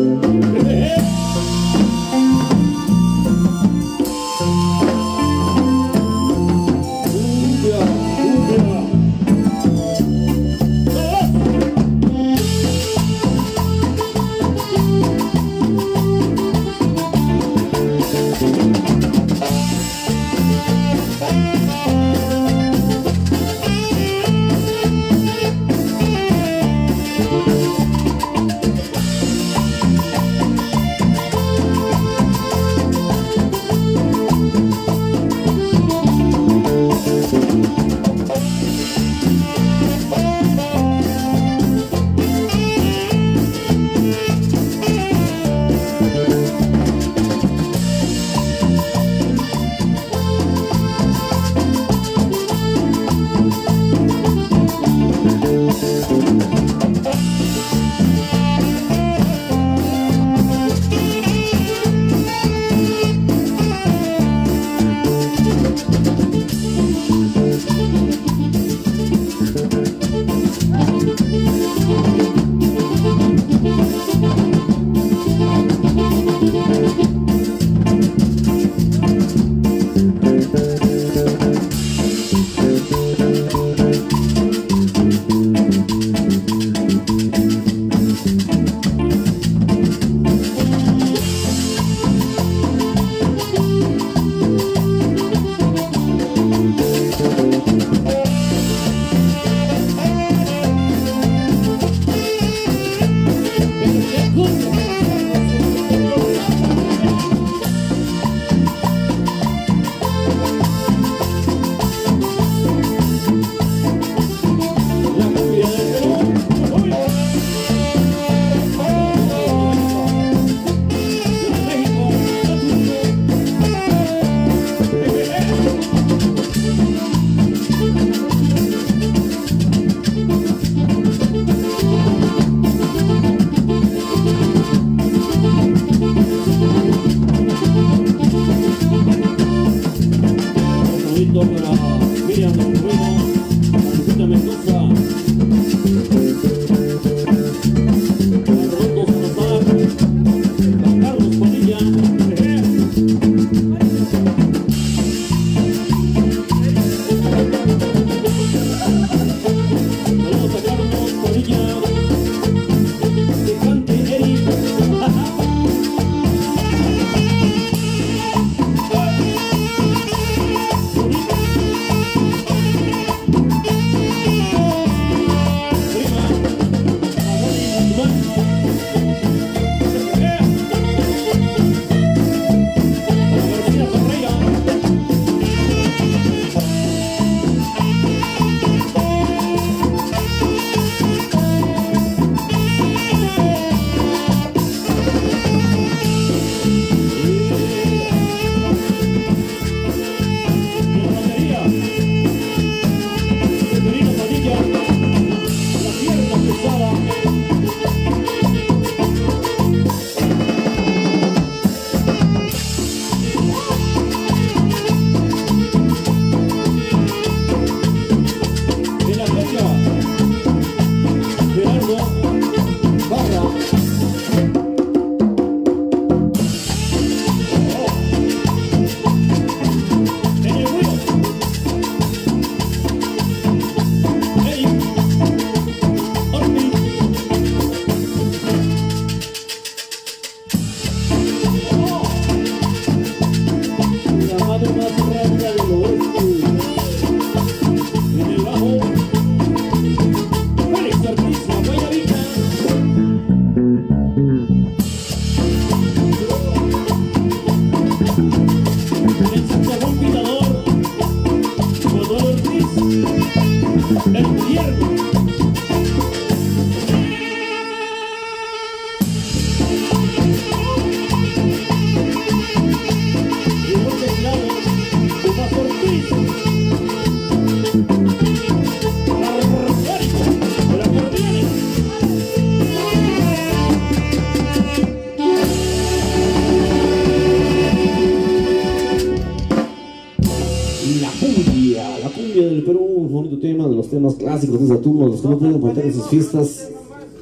Temas clásicos de Saturno, los que no pueden faltar en sus fiestas.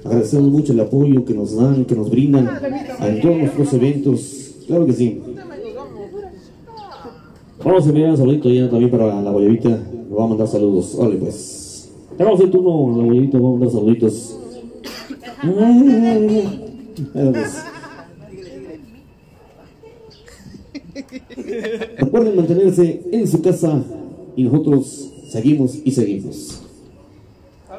Agradecemos mucho el apoyo que nos dan, que nos brindan en todos nuestros eventos. Claro que sí. Vamos a enviar un saludito ya también para la guayabita. Le va a mandar saludos. Vale, pues. Ya vamos el turno, la guayabita, vamos a mandar saluditos. Recuerden mantenerse en su casa y nosotros seguimos y seguimos.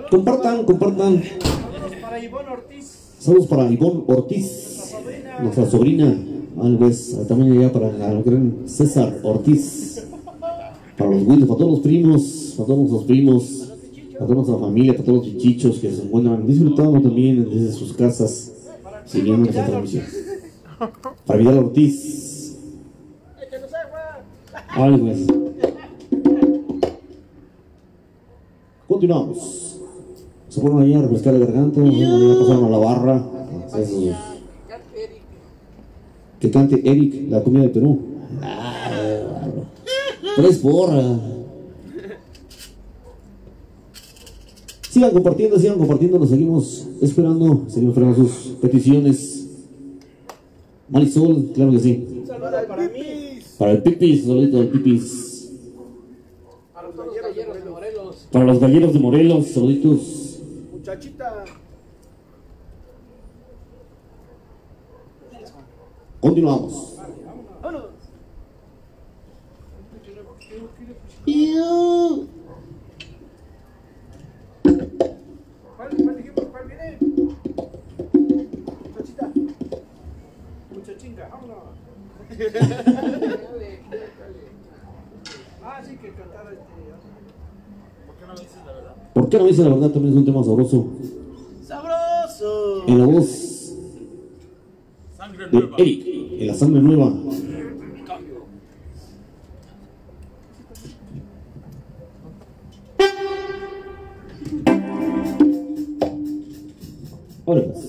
Compartan, compartan. Saludos para Ivonne Ortiz. Saludos para Ivonne Ortiz, nuestra sobrina. Algo es también allá para el gran César Ortiz. Para los Wills, para todos los primos, para todos nuestros primos, para toda nuestra familia, para todos los chichichos que se encuentran disfrutando también desde sus casas, siguiendo nuestra transmisión. Para Vidal Ortiz. Algo es. Continuamos. Se fueron allá a refrescar la garganta, pasaron a la barra. Eso. Que cante Eric, la comida de Perú. Tres porra. Sigan compartiendo, sigan compartiendo, nos seguimos esperando, seguimos esperando sus peticiones. Marisol, claro que sí. Un saludo para mí. Para el Pipis, saludito del Pipis. Para los galleros de Morelos. Para los galleros de Morelos, saluditos. Muchachita. Continuamos. Vámonos. ¿Cuál, cuál dijimos? ¿Cuál viene? Muchachita. Muchachinga, vámonos. ah, sí, que cantara este. ¿Por qué no dice la verdad? También es un tema sabroso. ¡Sabroso! En la voz de Eric, en la sangre nueva. Ahora pues.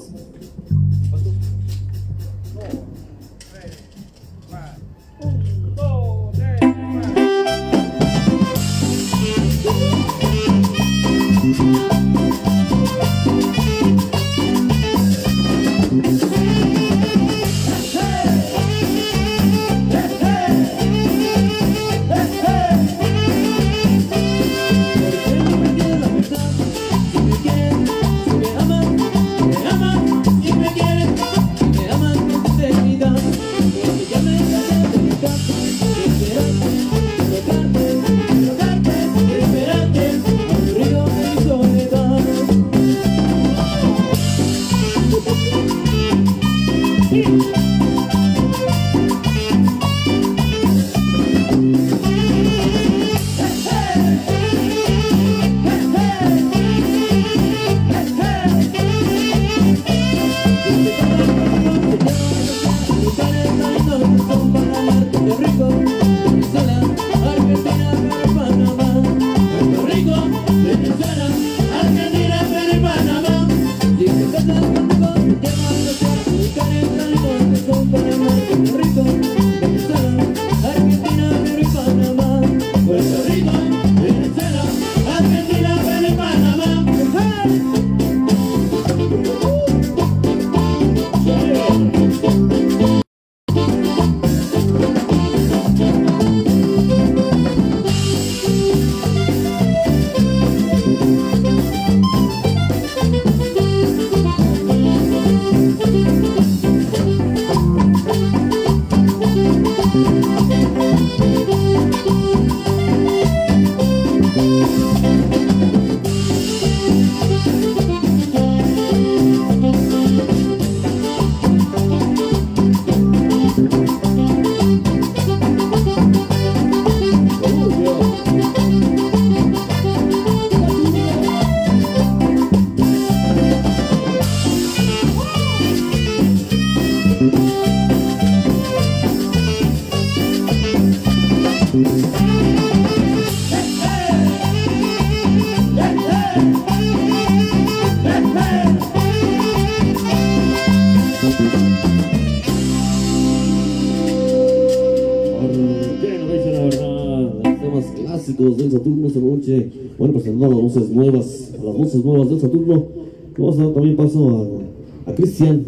Cristian,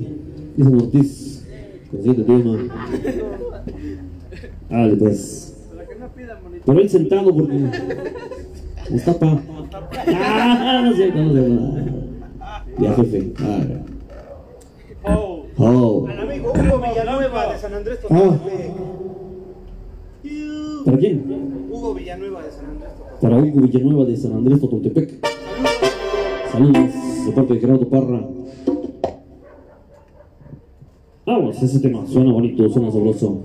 Cristian Ortiz, con el siguiente tema. Dale, pues. Pero él sentado porque. Nos tapa. Ah, no es cierto, no es cierto. Ya, jefe. Ah, Oh, oh. al amigo Hugo Villanueva de San Andrés Ah, Tototepe. ¿Para quién? Hugo Villanueva de San Andrés Tototepe. Para Hugo Villanueva de San Andrés Totoltepec. Saludos de parte de Gerardo Parra. Vamos, ese tema suena bonito, suena sabroso.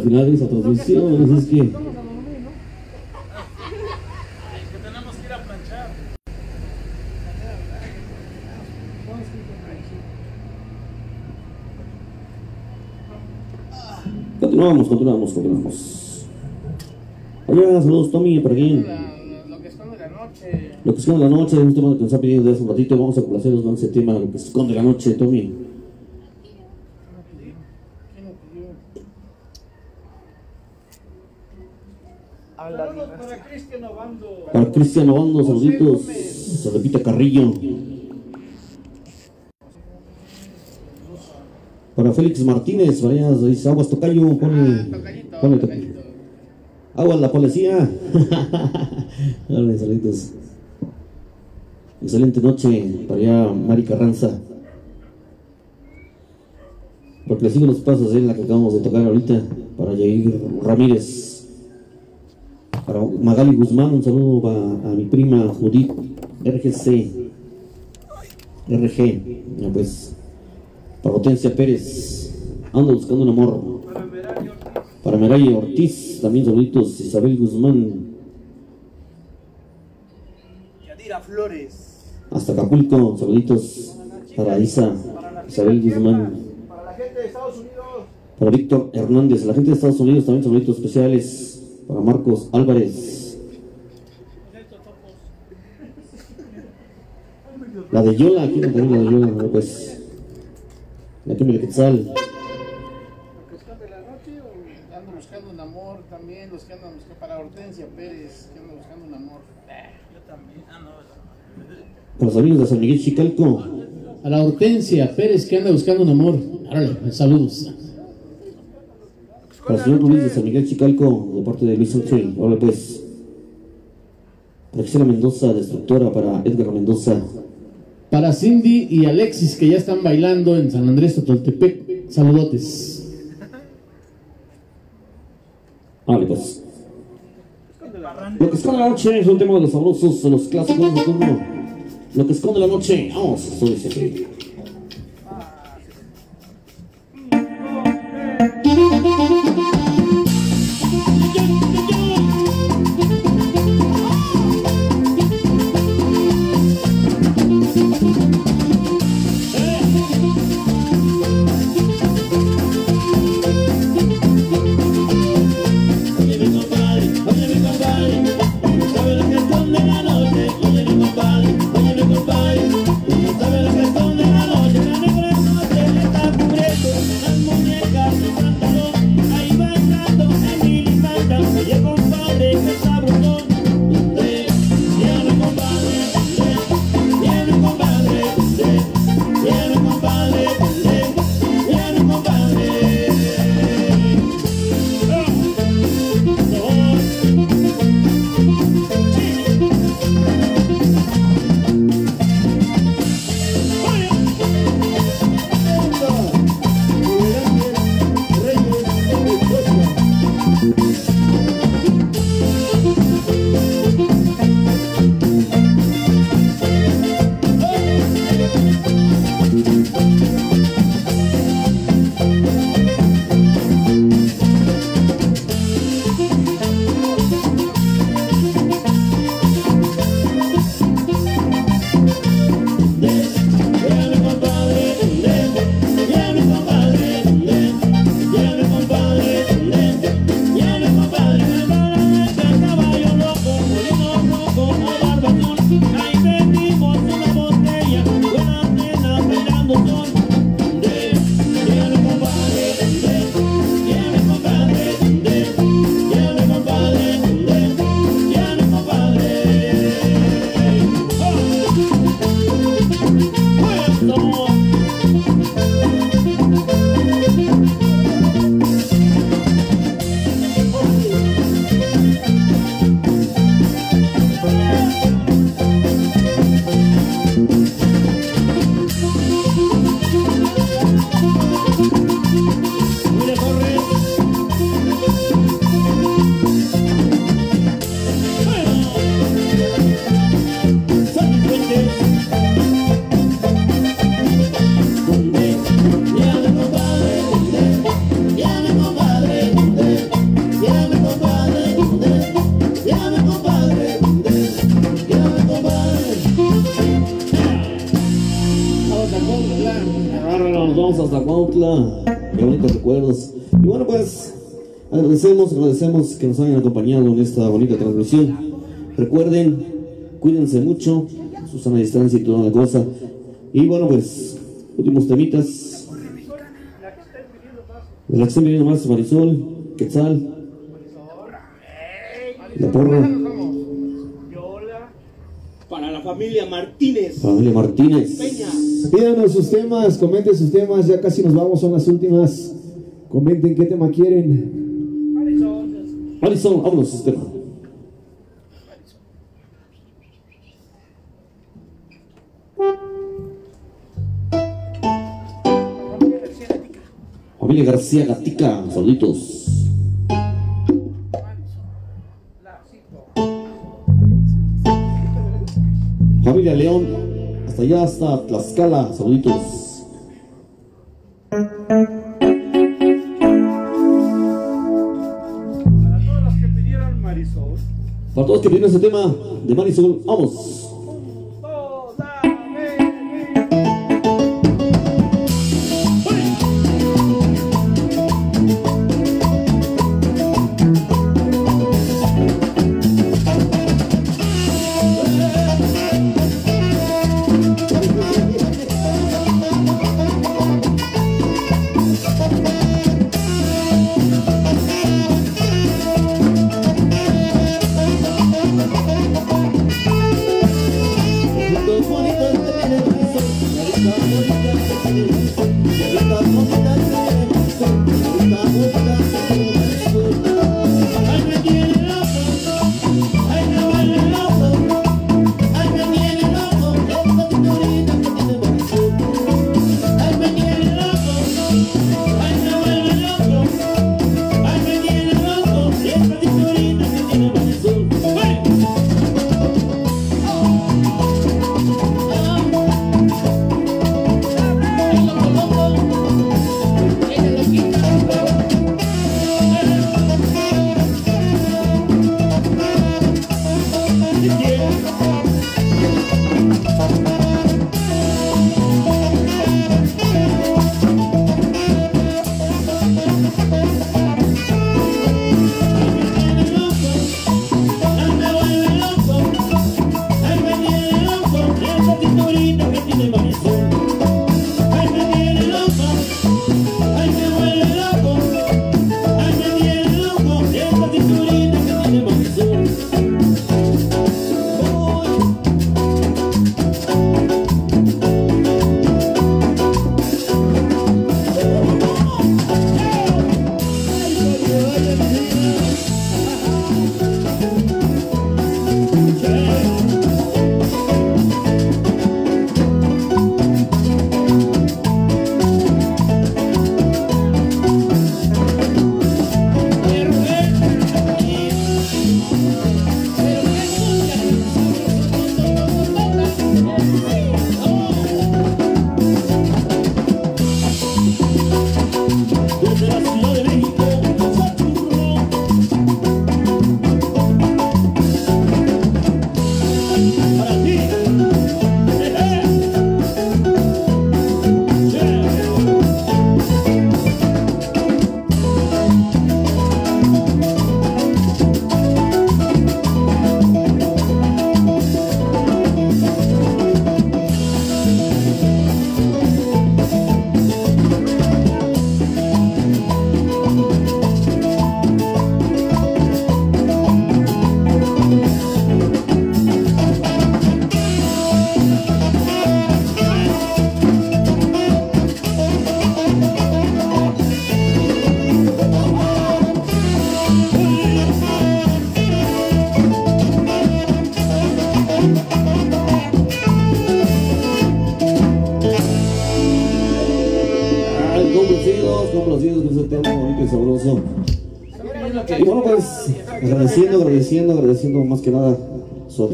Final de esta transmisión, así es que. Continuamos, continuamos, continuamos. Hola, saludos Tommy, por aquí. Lo, que esconde la noche. Lo que esconde la noche, un tema que nos ha pedido desde hace un ratito, vamos a complacerlos con ese tema, lo que esconde la noche, Tommy. ¿Quién lo pidió? A la Saludos dinastía. para Cristian Obando. Para Cristian Obando, saluditos. Repite Carrillo. Para Félix Martínez, vaya, dice aguas tocayo, Ah, pone, pone to- tocallito. aguas la policía. Dale, saluditos. Excelente noche para allá, Mari Carranza. Porque le sigo los pasos en la que acabamos de tocar ahorita, para Jair Ramírez. Para Magali Guzmán, un saludo a, a mi prima Judith RGC. RG, pues. Para Hortensia Pérez, ando buscando un amor. Para Merario Ortiz. Para Meraya Ortiz, también saluditos. Isabel Guzmán, Yadira Flores. hasta Acapulco, saluditos. Para Isa, Isabel Guzmán. Para la gente de Estados Unidos. Para Víctor Hernández, la gente de Estados Unidos también saluditos especiales. Para Marcos Álvarez. La de Yola, aquí también la de Yola, ver, pues. La que me le quetzal. Buscando un amor también, los que andan buscando para Hortensia Pérez, que andan buscando un amor. Yo también. Ah, no. Para los amigos de San Miguel Chicalco. A la Hortensia Pérez que anda buscando un amor. Árale, saludos. Para el señor Luis de San Miguel Chicalco, de parte de Luis Country. Hola pues. Para Gisela Mendoza, destructora, para Edgar Mendoza. Para Cindy y Alexis que ya están bailando en San Andrés Totoltepec. Saludotes. Vale, pues. Lo que esconde la noche es un tema de los sabrosos, de los clásicos de turno. Lo que esconde la noche, vamos, eso dice Cuautla. Qué bonitos recuerdos. Y bueno, pues agradecemos, agradecemos que nos hayan acompañado en esta bonita transmisión. Recuerden, cuídense mucho, Susana distancia y toda la cosa. Y bueno, pues, últimos temitas. De la que están viviendo más Marisol, Quetzal, La Porra, familia Martínez. Familia Martínez. Pídanos sus temas, comenten sus temas, ya casi nos vamos, son las últimas. Comenten qué tema quieren. Alison, vámonos, este tema. Familia García Gatica, saluditos. Familia León, hasta allá, hasta Tlaxcala, saluditos. Para todos los que pidieron Marisol. Para todos que pidieron ese tema de Marisol, vamos.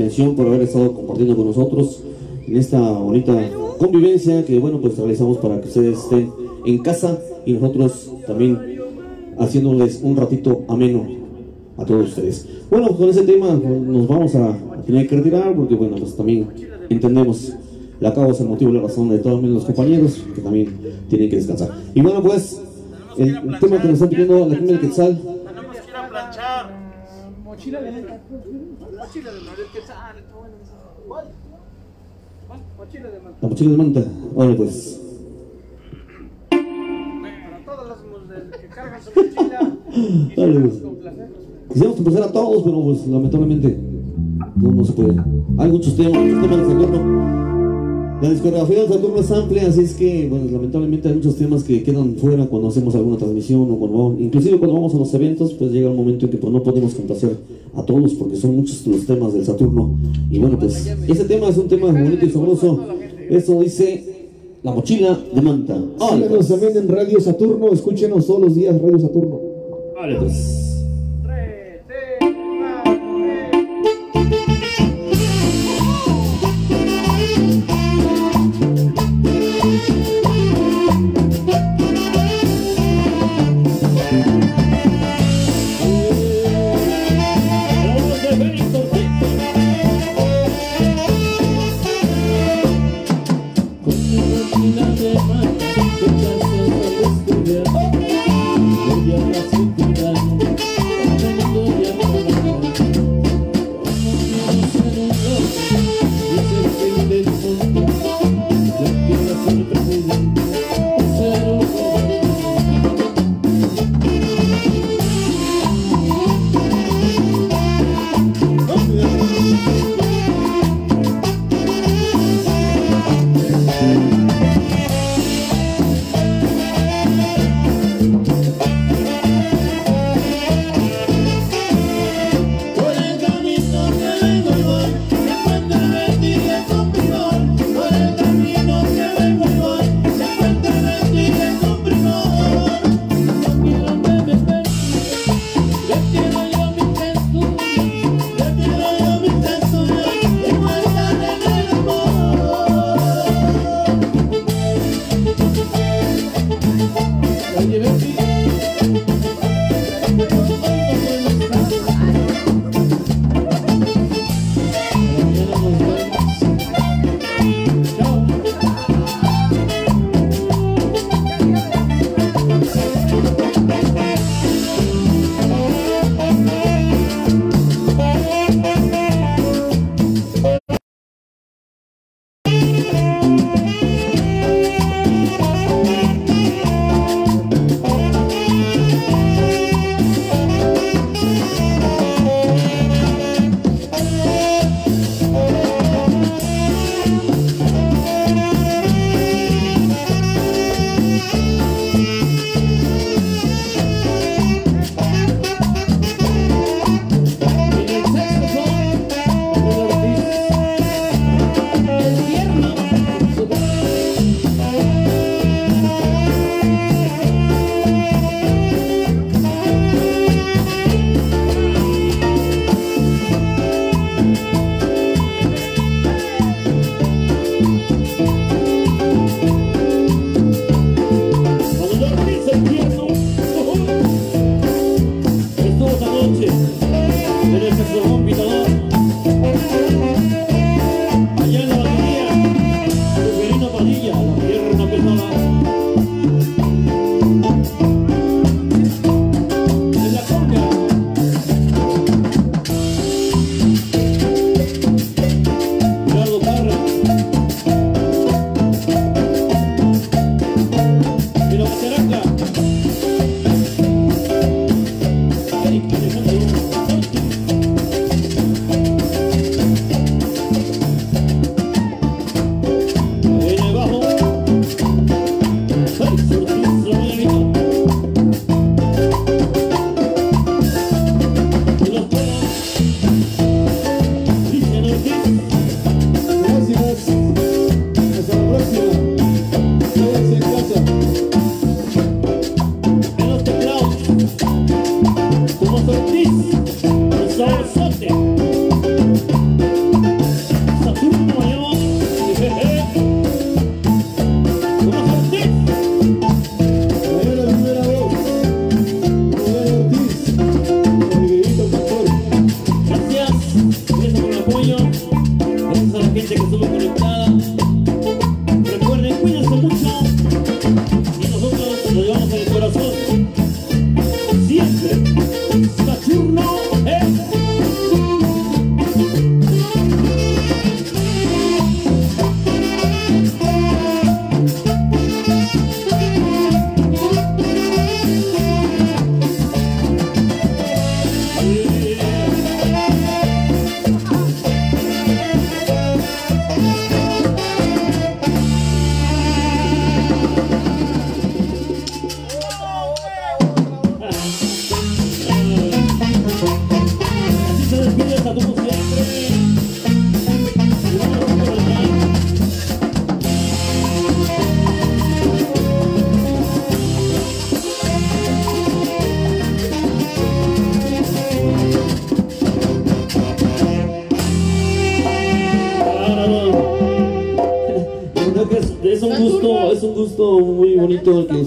Atención por haber estado compartiendo con nosotros en esta bonita convivencia que bueno pues realizamos para que ustedes estén en casa y nosotros también haciéndoles un ratito ameno a todos ustedes. Bueno, con ese tema nos vamos a tener que retirar porque bueno pues también entendemos la causa, el motivo, la razón de todos los compañeros que también tienen que descansar. Y bueno pues el, el tema que nos están pidiendo la gente del Quetzal Tenemos que ir a planchar. Mochila de. Mochila de. ¿Cuál? ¿Cuál? Mochila de manta. La mochila de manta. Bueno, pues. Para todos los que cargan su mochila. Dale, pues. Quisiéramos complacer a todos, pero pues lamentablemente no, no se puede. Hay muchos temas, temas de. La discografía del Saturno es amplia, así es que, bueno, lamentablemente hay muchos temas que quedan fuera cuando hacemos alguna transmisión o cuando vamos- inclusive cuando vamos a los eventos, pues llega un momento en que pues, no podemos complacer a todos porque son muchos los temas del Saturno. Y bueno, pues ese tema es un tema bonito y sabroso. Esto dice La mochila de manta. Síganos pues. también en Radio Saturno, escúchenos todos los días Radio Saturno. Órale, pues.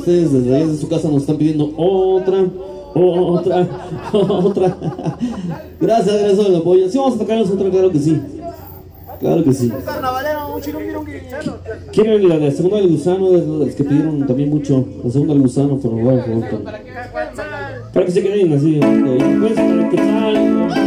Ustedes desde allá de su casa nos están pidiendo otra, otra, otra. Gracias, gracias por el apoyo. Sí, vamos a tocarnos otra, claro que sí. Claro que sí. ¿Quieren la, la segunda del gusano? De que pidieron también mucho. La segunda del gusano, por favor. Por favor. Para que se queden así. Pues, ¿qué tal?